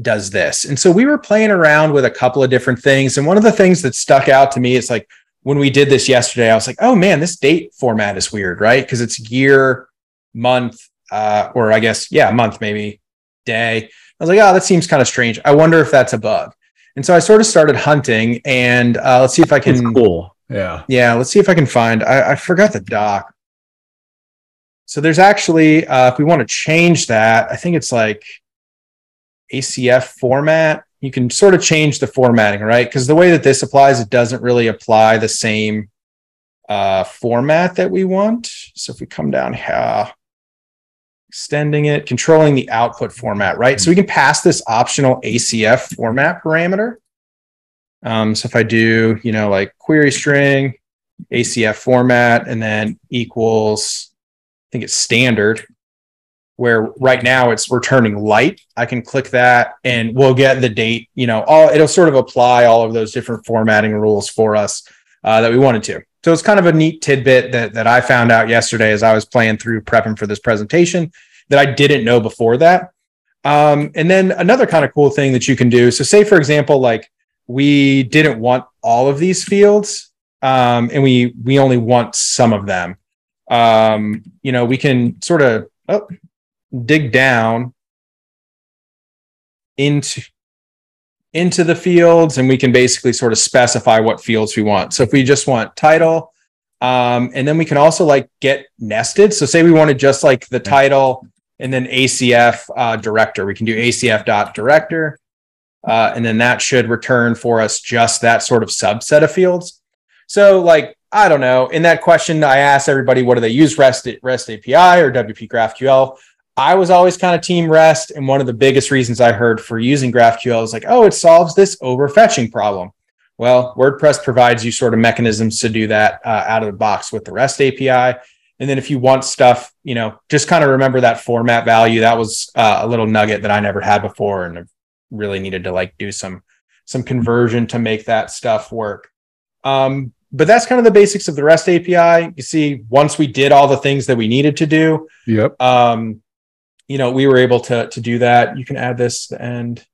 does this. And so we were playing around with a couple of different things. And one of the things that stuck out to me is like when we did this yesterday, I was like, oh man, this date format is weird, right? Because it's year, month, uh, or I guess, yeah, month maybe, day. I was like, oh, that seems kind of strange. I wonder if that's a bug. And so I sort of started hunting and uh, let's see if I It's can cool. Yeah. Yeah, let's see if I can find. I, I forgot the doc. So there's actually, uh, if we want to change that, I think it's like ACF format. You can sort of change the formatting, right? Because the way that this applies, it doesn't really apply the same uh, format that we want. So if we come down here, extending it, controlling the output format, right? So we can pass this optional ACF format parameter. Um, so if I do, you know, like query string, ACF format, and then equals, I think it's standard, where right now it's returning light. I can click that and we'll get the date, you know, all it'll sort of apply all of those different formatting rules for us uh, that we wanted to. So it's kind of a neat tidbit that, that I found out yesterday as I was playing through prepping for this presentation that I didn't know before that. Um, and then another kind of cool thing that you can do. So say, for example, like we didn't want all of these fields um, and we we only want some of them um, you know we can sort of oh, dig down into into the fields and we can basically sort of specify what fields we want so if we just want title um, and then we can also like get nested so say we wanted just like the title and then acf uh, director we can do acf dot director uh, and then that should return for us just that sort of subset of fields. So, like, I don't know. In that question, I asked everybody, what do they use, REST, REST API or WP GraphQL? I was always kind of team REST. And one of the biggest reasons I heard for using GraphQL is like, oh, it solves this overfetching problem. Well, WordPress provides you sort of mechanisms to do that uh, out of the box with the REST API. And then if you want stuff, you know, just kind of remember that format value. That was uh, a little nugget that I never had before. And really needed to like do some some conversion to make that stuff work. Um, but that's kind of the basics of the REST API. You see, once we did all the things that we needed to do, yep. Um, you know, we were able to to do that. You can add this and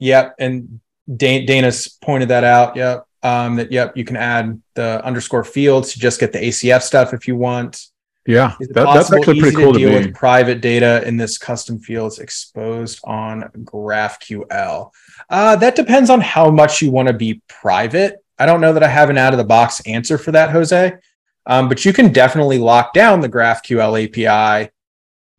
Yep, and Dana's pointed that out. Yep, um, that yep, you can add the underscore fields to just get the ACF stuff if you want. Yeah, that, that's actually pretty cool to, deal with private data in this custom fields exposed on GraphQL. Uh, that depends on how much you want to be private. I don't know that I have an out of the box answer for that, Jose. Um, but you can definitely lock down the GraphQL API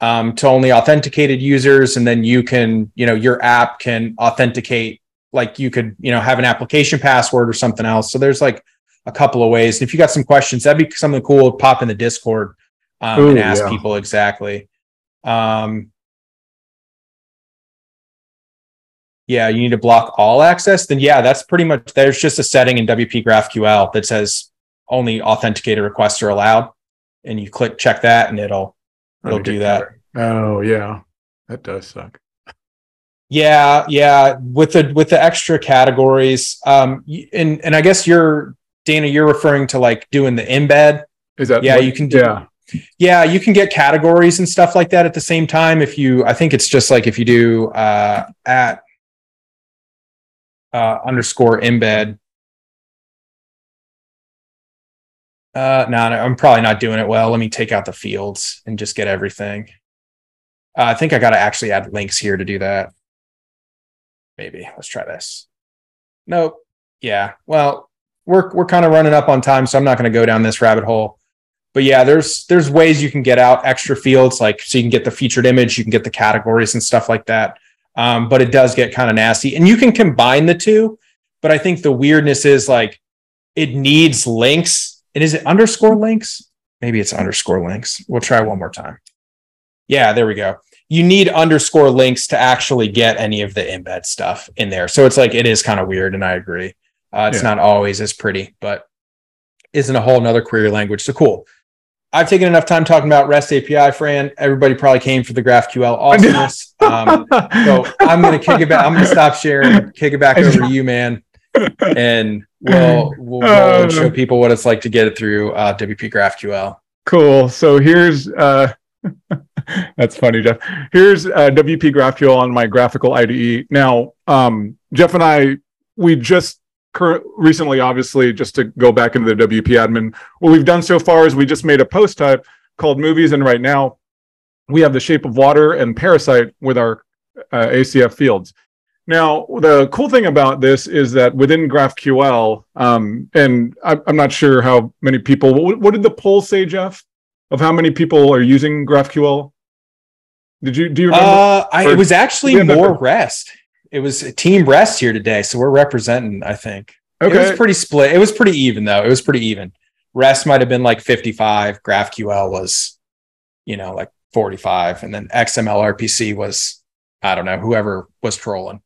um, to only authenticated users, and then you can, you know, your app can authenticate. Like you could, you know, have an application password or something else. So there's like a couple of ways. And if you got some questions, that'd be something cool. Pop in the Discord um, Ooh, and ask yeah. people exactly. Um, yeah, you need to block all access. Then yeah, that's pretty much. There's just a setting in WP GraphQL that says only authenticated requests are allowed, and you click check that, and it'll it'll do that. Oh yeah, that does suck. Yeah, yeah. With the with the extra categories, um, and and I guess you're Dana, you're referring to like doing the embed. Is that yeah? What, you can do. Yeah. Yeah, you can get categories and stuff like that at the same time. If you, I think it's just like if you do uh, at uh, underscore embed. Uh, no, no, I'm probably not doing it well. Let me take out the fields and just get everything. Uh, I think I got to actually add links here to do that. Maybe let's try this. Nope. Yeah. Well, we're we're kind of running up on time, so I'm not going to go down this rabbit hole but yeah, there's there's ways you can get out extra fields, like so you can get the featured image, you can get the categories and stuff like that. Um, but it does get kind of nasty, and you can combine the two. But I think the weirdness is like it needs links. And is it underscore links? Maybe it's underscore links. We'll try one more time. Yeah, there we go. You need underscore links to actually get any of the embed stuff in there. So it's like it is kind of weird, and I agree. Uh, it's yeah. not always as pretty, but isn't a whole nother query language. So cool. I've taken enough time talking about REST API, Fran. Everybody probably came for the GraphQL awesomeness. um, so I'm going to kick it back. I'm going to stop sharing, kick it back over to you, man. And we'll, we'll, we'll show people what it's like to get it through uh, WP GraphQL. Cool. So here's, uh, that's funny, Jeff. Here's uh, WP GraphQL on my graphical IDE. Now, um, Jeff and I, we just current recently, obviously, just to go back into the WP admin, what we've done so far is we just made a post type called movies, and right now we have the shape of water and parasite with our uh, ACF fields. Now, the cool thing about this is that within GraphQL, um, and I, I'm not sure how many people, what, what did the poll say, Jeff, of how many people are using GraphQL? Did you, do you remember? Uh, I, it was actually more that- rest. It was Team Rest here today, so we're representing. I think Okay. it was pretty split. It was pretty even though. It was pretty even. Rest might have been like 55. GraphQL was, you know, like 45, and then XML RPC was, I don't know, whoever was trolling.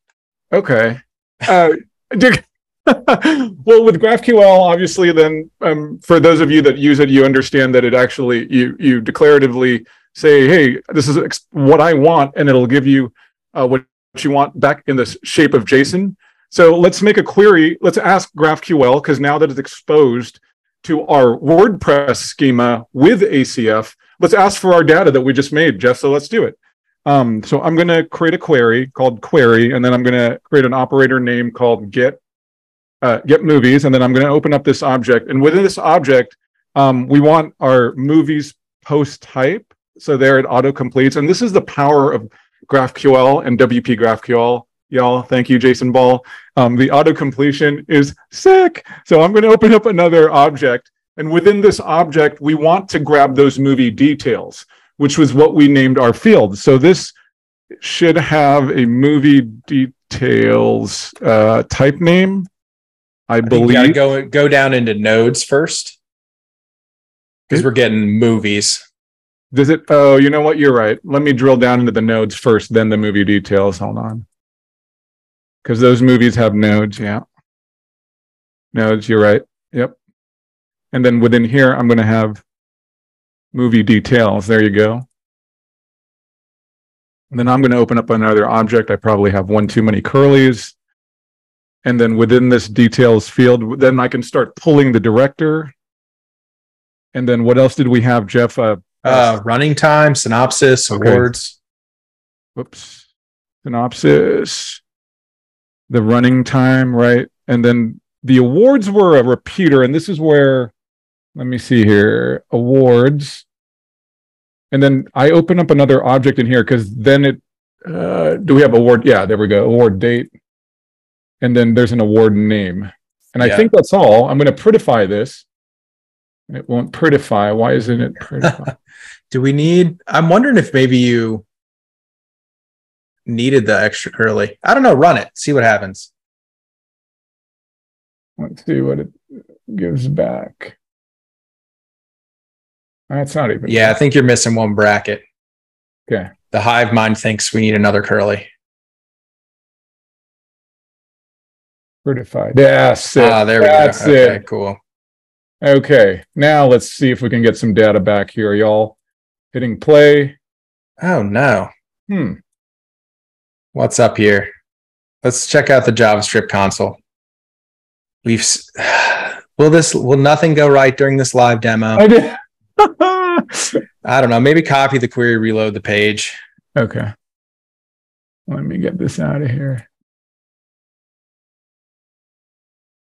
Okay. Uh, well, with GraphQL, obviously, then um, for those of you that use it, you understand that it actually you you declaratively say, "Hey, this is what I want," and it'll give you uh, what you want back in the shape of JSON. So let's make a query. Let's ask GraphQL because now that it's exposed to our WordPress schema with ACF, let's ask for our data that we just made, Jeff. So let's do it. Um, so I'm going to create a query called query, and then I'm going to create an operator name called get uh, get movies, and then I'm going to open up this object. And within this object, um, we want our movies post type. So there it auto completes, and this is the power of GraphQL and WP GraphQL. Y'all, thank you, Jason Bahl. Um, the auto completion is sick. So I'm going to open up another object, and within this object, we want to grab those movie details which was what we named our field. So this should have a movie details uh, type name, I, I think you gotta believe. go go down into nodes first because we're getting movies. Does it? Oh, you know what? You're right. Let me drill down into the nodes first, then the movie details. Hold on, because those movies have nodes. Yeah, nodes. You're right. Yep. And then within here, I'm going to have movie details. There you go. And then I'm going to open up another object. I probably have one too many curlies. And then within this details field, then I can start pulling the director. And then what else did we have, Jeff? Uh, Uh, running time, synopsis, Okay. awards. whoops, synopsis, the running time, right? And then the awards were a repeater, and this is where, let me see here, awards. And then I open up another object in here because then it, uh, do we have award? Yeah, there we go, award date. And then there's an award name. And I think that's all. I'm going to prettify this. It won't prettify. Why isn't it prettify? Do we need? I'm wondering if maybe you needed the extra curly. I don't know. Run it. See what happens. Let's see what it gives back. That's not even. Yeah, I think you're missing one bracket. Okay. The hive mind thinks we need another curly. Certified. That's it. Ah, there we That's go. Okay, it. cool. Okay. Now let's see if we can get some data back here, y'all. Hitting play. Oh no. Hmm. What's up here? Let's check out the JavaScript console. We've s- will this will nothing go right during this live demo? I did. I don't know. Maybe copy the query, reload the page. okay. Let me get this out of here.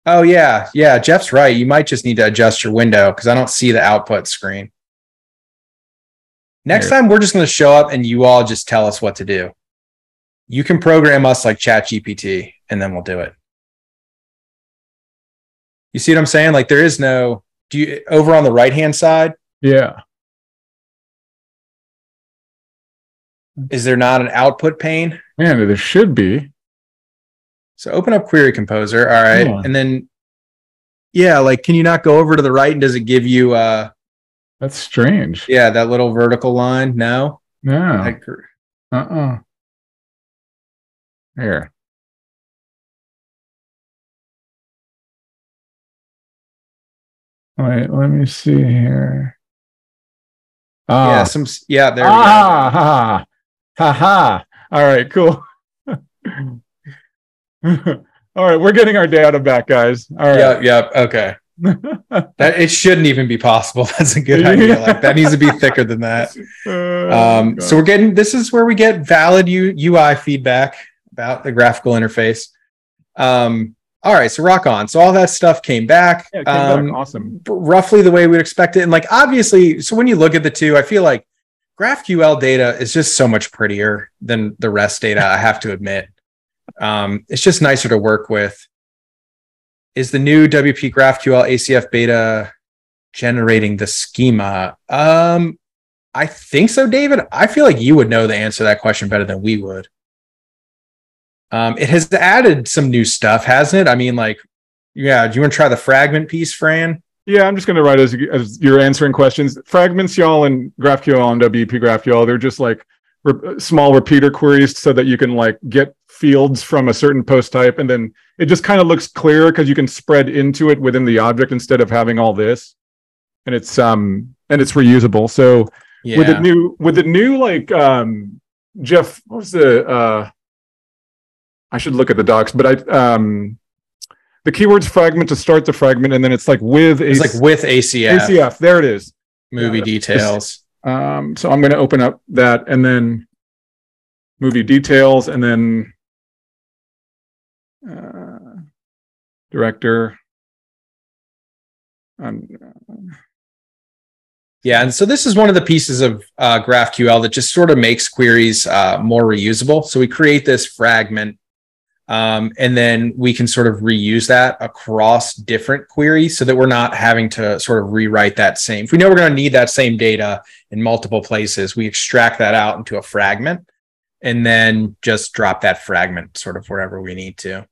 Oh yeah, yeah. Jeff's right. You might just need to adjust your window because I don't see the output screen. Next time, we're just going to show up and you all just tell us what to do. You can program us like ChatGPT, and then we'll do it. You see what I'm saying? Like there is no. Do you over on the right hand side? Yeah. Is there not an output pane? Man, there should be. So open up Query Composer. All right, Yeah. and then yeah, like can you not go over to the right and does it give you uh That's strange. yeah that little vertical line? No. No. I- Uh-uh. Here. Wait, let me see here. Ah, yeah, some yeah. There we go. ah, ha, ha, ha, ha. All right, cool. All right, we're getting our data back, guys. All right. Yep, yep. Okay. That it shouldn't even be possible. That's a good idea. Like that needs to be thicker than that. Oh, Um, so we're getting this is where we get valid U, UI feedback about the graphical interface. Um, all right, so rock on. So all that stuff came back. Yeah, it came back. um, awesome. roughly the way we'd expect it. And like obviously, so when you look at the two, I feel like GraphQL data is just so much prettier than the REST data, I have to admit. Um, it's just nicer to work with. Is the new WP GraphQL ACF beta generating the schema? Um, I think so, David. I feel like you would know the answer to that question better than we would. Um, it has added some new stuff, hasn't it? I mean, like, yeah. Do you want to try the fragment piece, Fran? Yeah, I'm just going to write as, as you're answering questions. Fragments, y'all, and GraphQL and WP GraphQL, they're just like re- small repeater queries so that you can like get fields from a certain post type, and then it just kind of looks clearer because you can spread into it within the object instead of having all this, and it's um and it's reusable. So Yeah. with the new with the new like um Jeff, what was the uh I should look at the docs, but I um the keywords fragment to start the fragment, and then it's like with it's like with ACF, ACF. There it is. movie Yeah, details. Um, so I'm going to open up that and then movie details and then uh, director. Um, Yeah, and so this is one of the pieces of uh, GraphQL that just sort of makes queries uh, more reusable. So we create this fragment, um, and then we can sort of reuse that across different queries, so that we're not having to sort of rewrite that same. If we know we're going to need that same data in multiple places, we extract that out into a fragment, and then just drop that fragment sort of wherever we need to.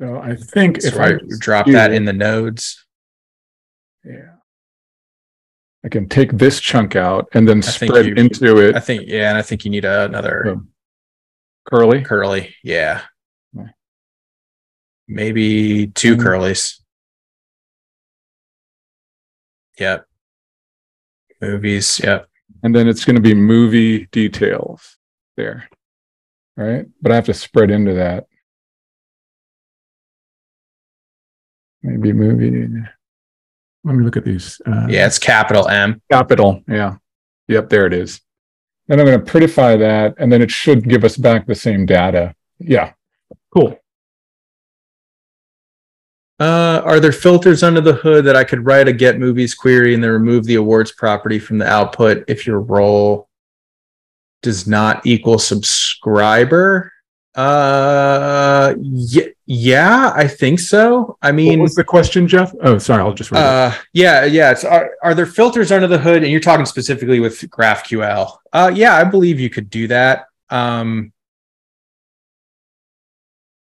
so I think So if I I drop do- that in the nodes, yeah, I can take this chunk out and then I spread you- into it I think. Yeah, and I think you need another. Um, curly. curly. Yeah. Maybe two Mm. curlies. Yep. Movies. Yep. and then it's going to be movie details there right but i have to spread into that maybe movie let me look at these uh, Yeah, it's capital M. capital yeah yep there it is then i'm going to prettify that and then it should give us back the same data yeah cool Uh, are there filters under the hood that I could write a get movies query and then remove the awards property from the output if your role does not equal subscriber? Uh, yeah, yeah, I think so. I mean, what was the question jeff oh sorry i'll just read it. Uh, yeah, yeah. It's are, are there filters under the hood? And you're talking specifically with GraphQL. Uh, yeah, I believe you could do that. Um,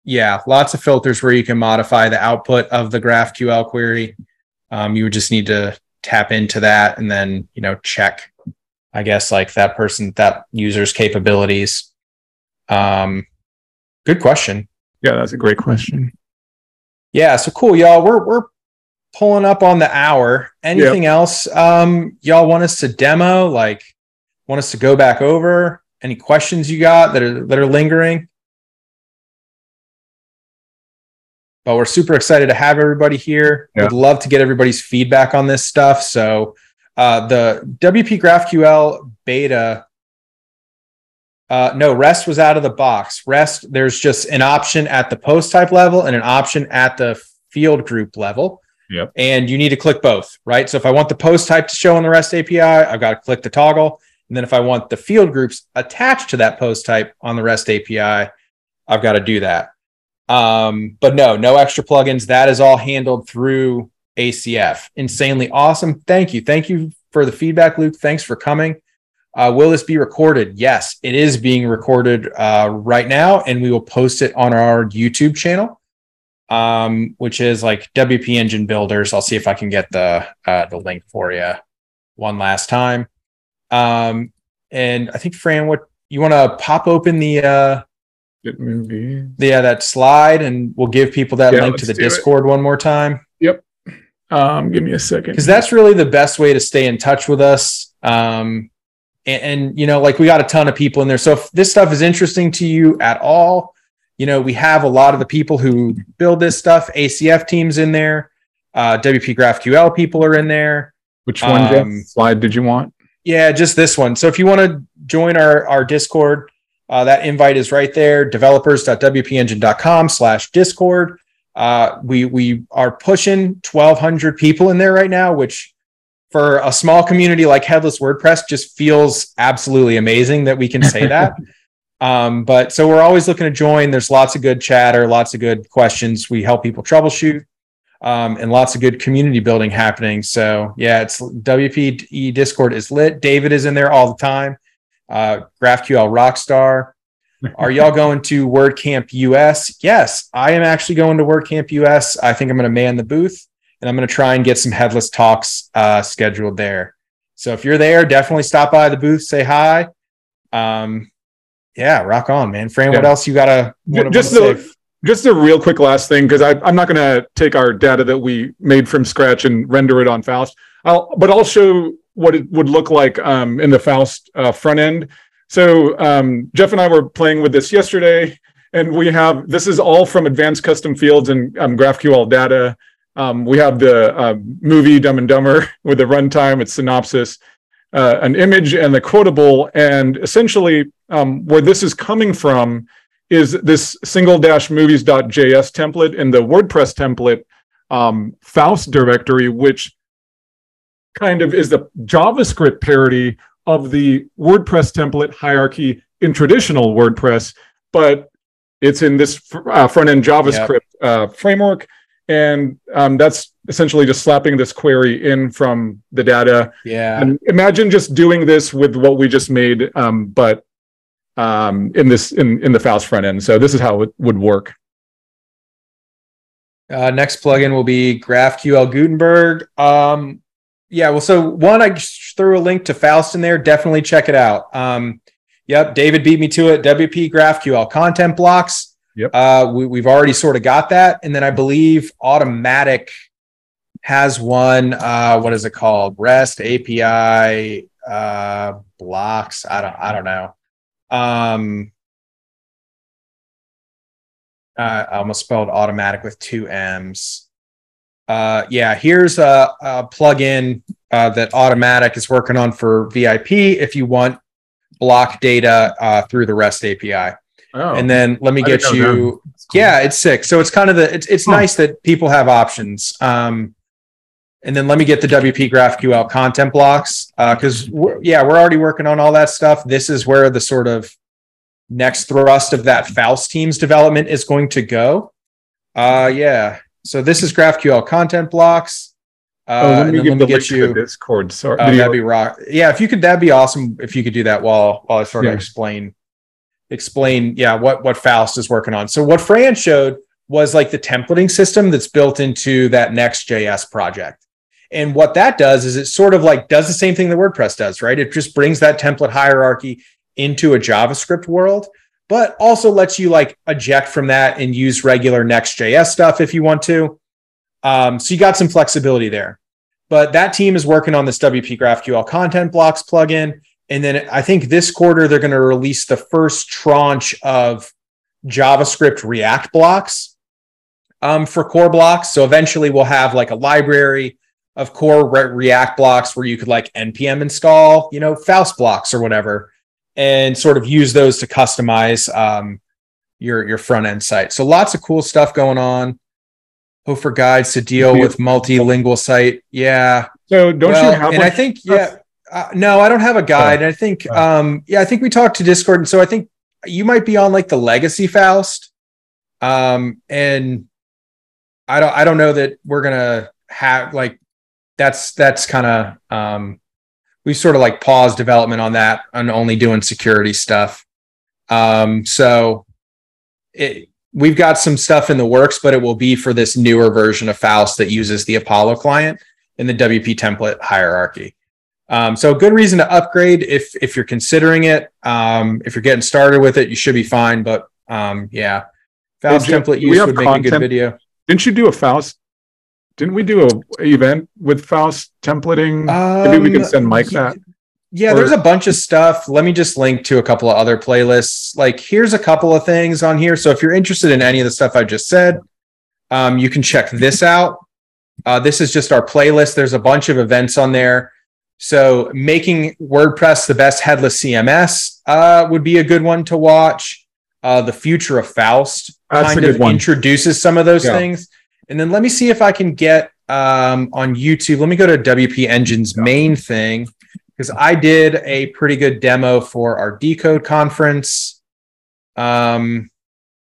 yeah, lots of filters where you can modify the output of the GraphQL query. Um, you would just need to tap into that and then you know check, I guess, like that person, that user's capabilities. Um, good question. yeah that's a great question Yeah, so cool, y'all. We're we're pulling up on the hour. Anything else um y'all want us to demo? Like want us to go back over? Any questions you got that are that are lingering? But we're super excited to have everybody here. Yeah. Would love to get everybody's feedback on this stuff. So uh the WP GraphQL beta uh, no, REST was out of the box. REST, there's just an option at the post type level and an option at the field group level. Yep. And you need to click both, right? So if I want the post type to show on the REST API, I've got to click the toggle. And then if I want the field groups attached to that post type on the REST API, I've got to do that. Um, but no, no extra plugins. That is all handled through ACF. Insanely awesome. Thank you. Thank you for the feedback, Luke. Thanks for coming. Uh, will this be recorded? Yes, it is being recorded uh, right now, and we will post it on our YouTube channel, um, which is like WP Engine Builders. I'll see if I can get the uh, the link for you one last time. Um, and I think Fran, what you want to pop open the uh, movie uh, that slide, and we'll give people that Yeah, link to the do it. Discord one more time Yep. um give me a second because that's really the best way to stay in touch with us. Um, and, and you know, like we got a ton of people in there. So if this stuff is interesting to you at all, you know, we have a lot of the people who build this stuff. ACF teams in there, uh, WP GraphQL people are in there. which one um, slide did you want Yeah, just this one. So if you want to join our our Discord, uh, that invite is right there. Developers.wpengine.com slash Discord. Uh, we we are pushing 1,200 people in there right now, which for a small community like Headless WordPress just feels absolutely amazing that we can say that. Um, but so we're always looking to join. There's lots of good chatter, lots of good questions. We help people troubleshoot, um, and lots of good community building happening. So yeah, it's WPE Discord is lit. David is in there all the time. Uh, GraphQL Rockstar. Are y'all going to WordCamp US? Yes, I am actually going to WordCamp US. I think I'm going to man the booth and I'm going to try and get some headless talks uh, scheduled there. So if you're there, definitely stop by the booth, say hi. Um, yeah, rock on, man. Fran, yeah. what else you got to just the, just a real quick last thing because I'm not going to take our data that we made from scratch and render it on Faust. I'll, but I'll show what it would look like um, in the Faust uh, front end. So um, Jeff and I were playing with this yesterday, and we have this is all from advanced custom fields and um, GraphQL data. Um, we have the uh, movie Dumb and Dumber with the runtime, its synopsis, uh, an image, and the quotable. And essentially, um, where this is coming from is this single dash movies.js template in the WordPress template um, Faust directory, which kind of is the JavaScript parody of the WordPress template hierarchy in traditional WordPress, but it's in this uh, front end JavaScript yep. uh, framework. And um, that's essentially just slapping this query in from the data. Yeah. And imagine just doing this with what we just made, um, but um, in this in in the Faust front end. So this is how it would work. Uh, next plugin will be GraphQL Gutenberg. Um, yeah, well, so one, I threw a link to Faust in there. Definitely check it out. Um, yep, David beat me to it. WP GraphQL content blocks. Yep. Uh, we, have already sort of got that, and then I believe Automattic has one. Uh, what is it called? REST API uh, blocks. I don't. I don't know. Um, uh, I almost spelled automatic with two M's. Uh, yeah, here's a, a plugin uh, that Automattic is working on for VIP if you want block data uh, through the REST API. Oh, and then let me get you. Cool. Yeah, it's sick. So it's kind of the it's it's huh. nice that people have options. Um, and then let me get the WP GraphQL content blocks Uh, because uh, yeah, we're already working on all that stuff. This is where the sort of next thrust of that Faust team's development is going to go. Uh, yeah, so this is GraphQL content blocks. Uh, oh, let me, give let me get you Discord. Sorry, uh, that'd be rock. Yeah, if you could, that'd be awesome. If you could do that while while I sort of explain explain, yeah, what what Faust is working on. So what Fran showed was like the templating system that's built into that Next.js project. And what that does is it sort of like does the same thing that WordPress does, right? It just brings that template hierarchy into a JavaScript world but also lets you like eject from that and use regular Next.js stuff if you want to. Um, so you got some flexibility there. But that team is working on this WP GraphQL content blocks plugin. And then I think this quarter they're going to release the first tranche of JavaScript React blocks um, for core blocks. So eventually we'll have like a library of core re- React blocks where you could like npm install, you know, Faust blocks or whatever and sort of use those to customize um, your your front end site. So lots of cool stuff going on. Hope for guides to deal with multilingual site. Yeah. So don't well, you have? And I think yeah. Uh, no, I don't have a guide. Oh. I think oh. um, yeah, I think we talked to Discord, and so I think you might be on like the legacy Faust. Um, and I don't I don't know that we're gonna have like that's that's kind of um we sort of like paused development on that and only doing security stuff. Um, so it, we've got some stuff in the works, but it will be for this newer version of Faust that uses the Apollo client in the WP template hierarchy. Um, so good reason to upgrade if if you're considering it. Um, if you're getting started with it, you should be fine. But um, yeah, Faust template use would make content? a good video. Didn't you do a Faust didn't we do a event with Faust templating? Um, Maybe we can um, send Mike that. Yeah, or... there's a bunch of stuff. Let me just link to a couple of other playlists. Like, here's a couple of things on here. So if you're interested in any of the stuff I just said, um, you can check this out. Uh, this is just our playlist. There's a bunch of events on there. So making WordPress the best headless CMS uh, would be a good one to watch. Uh, the future of Faust That's kind of introduces some of those yeah. things. And then let me see if I can get um, on YouTube. Let me go to WP Engine's main thing because I did a pretty good demo for our Decode conference. Um,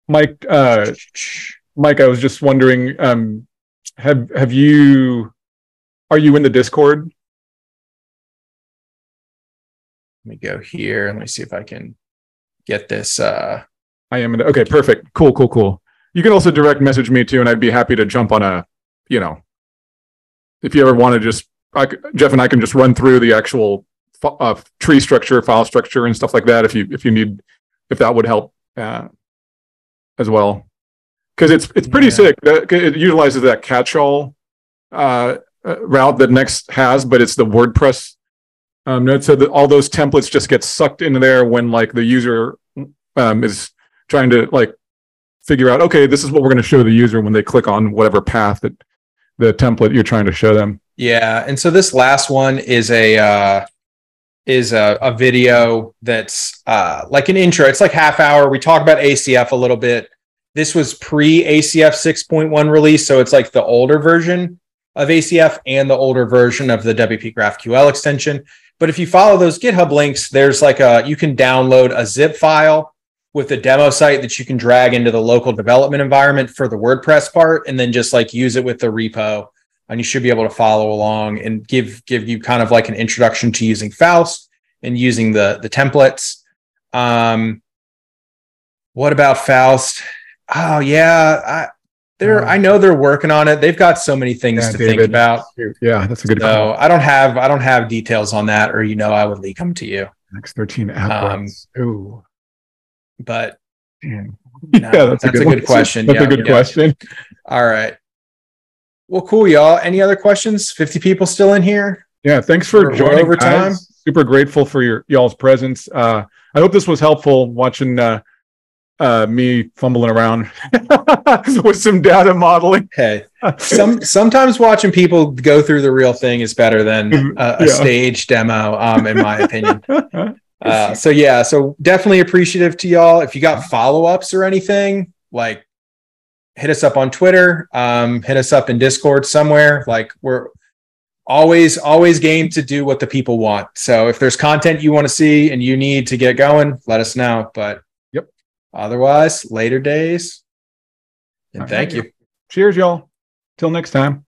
Mike, uh, Mike, I was just wondering, um, have have you are you in the Discord? let me go here. Let me see if I can get this. Uh, I am in the, okay, perfect. Cool, cool, cool. You can also direct message me too, and I'd be happy to jump on a, you know, if you ever want to just, I, Jeff and I can just run through the actual uh, tree structure, file structure, and stuff like that. If you if you need, if that would help uh, as well, because it's it's pretty Yeah. sick. That, it utilizes that catch-all uh, uh, route that Next has, but it's the WordPress um, note. So that all those templates just get sucked into there when like the user um, is trying to like figure out, okay, this is what we're going to show the user when they click on whatever path that the template you're trying to show them. yeah, and so this last one is a uh, is a, a video that's uh, like an intro. It's like half hour. We talk about ACF a little bit. This was pre ACF 6.1 release, so it's like the older version of ACF and the older version of the WP GraphQL extension. But if you follow those GitHub links, there's like a you can download a zip file with a demo site that you can drag into the local development environment for the WordPress part, and then just like use it with the repo, and you should be able to follow along and give give you kind of like an introduction to using Faust and using the the templates. Um, what about Faust? Oh yeah, I they're I know they're working on it. They've got so many things Yeah, to think about. Yeah, that's a good So. I don't have I don't have details on that, or you know I would leak them to you. Next 13 app Um. Ooh. But. No, yeah, that's, that's a a good, good question. That's Yeah, a good yeah. question. all right. Well, cool, y'all. Any other questions? 50 people still in here? Yeah, thanks for joining. over time. Super grateful for your y'all's presence. Uh, I hope this was helpful watching uh, uh, me fumbling around with some data modeling. Hey, some sometimes watching people go through the real thing is better than a, a Yeah. stage demo, um, in my opinion. Uh, so yeah, so definitely appreciative to y'all. If you got follow ups or anything, like hit us up on Twitter, um, hit us up in Discord somewhere. Like we're always always game to do what the people want. So if there's content you want to see and you need to get going, let us know. But Yep. Otherwise, later days. And All thank right. you. Cheers, y'all. Till next time.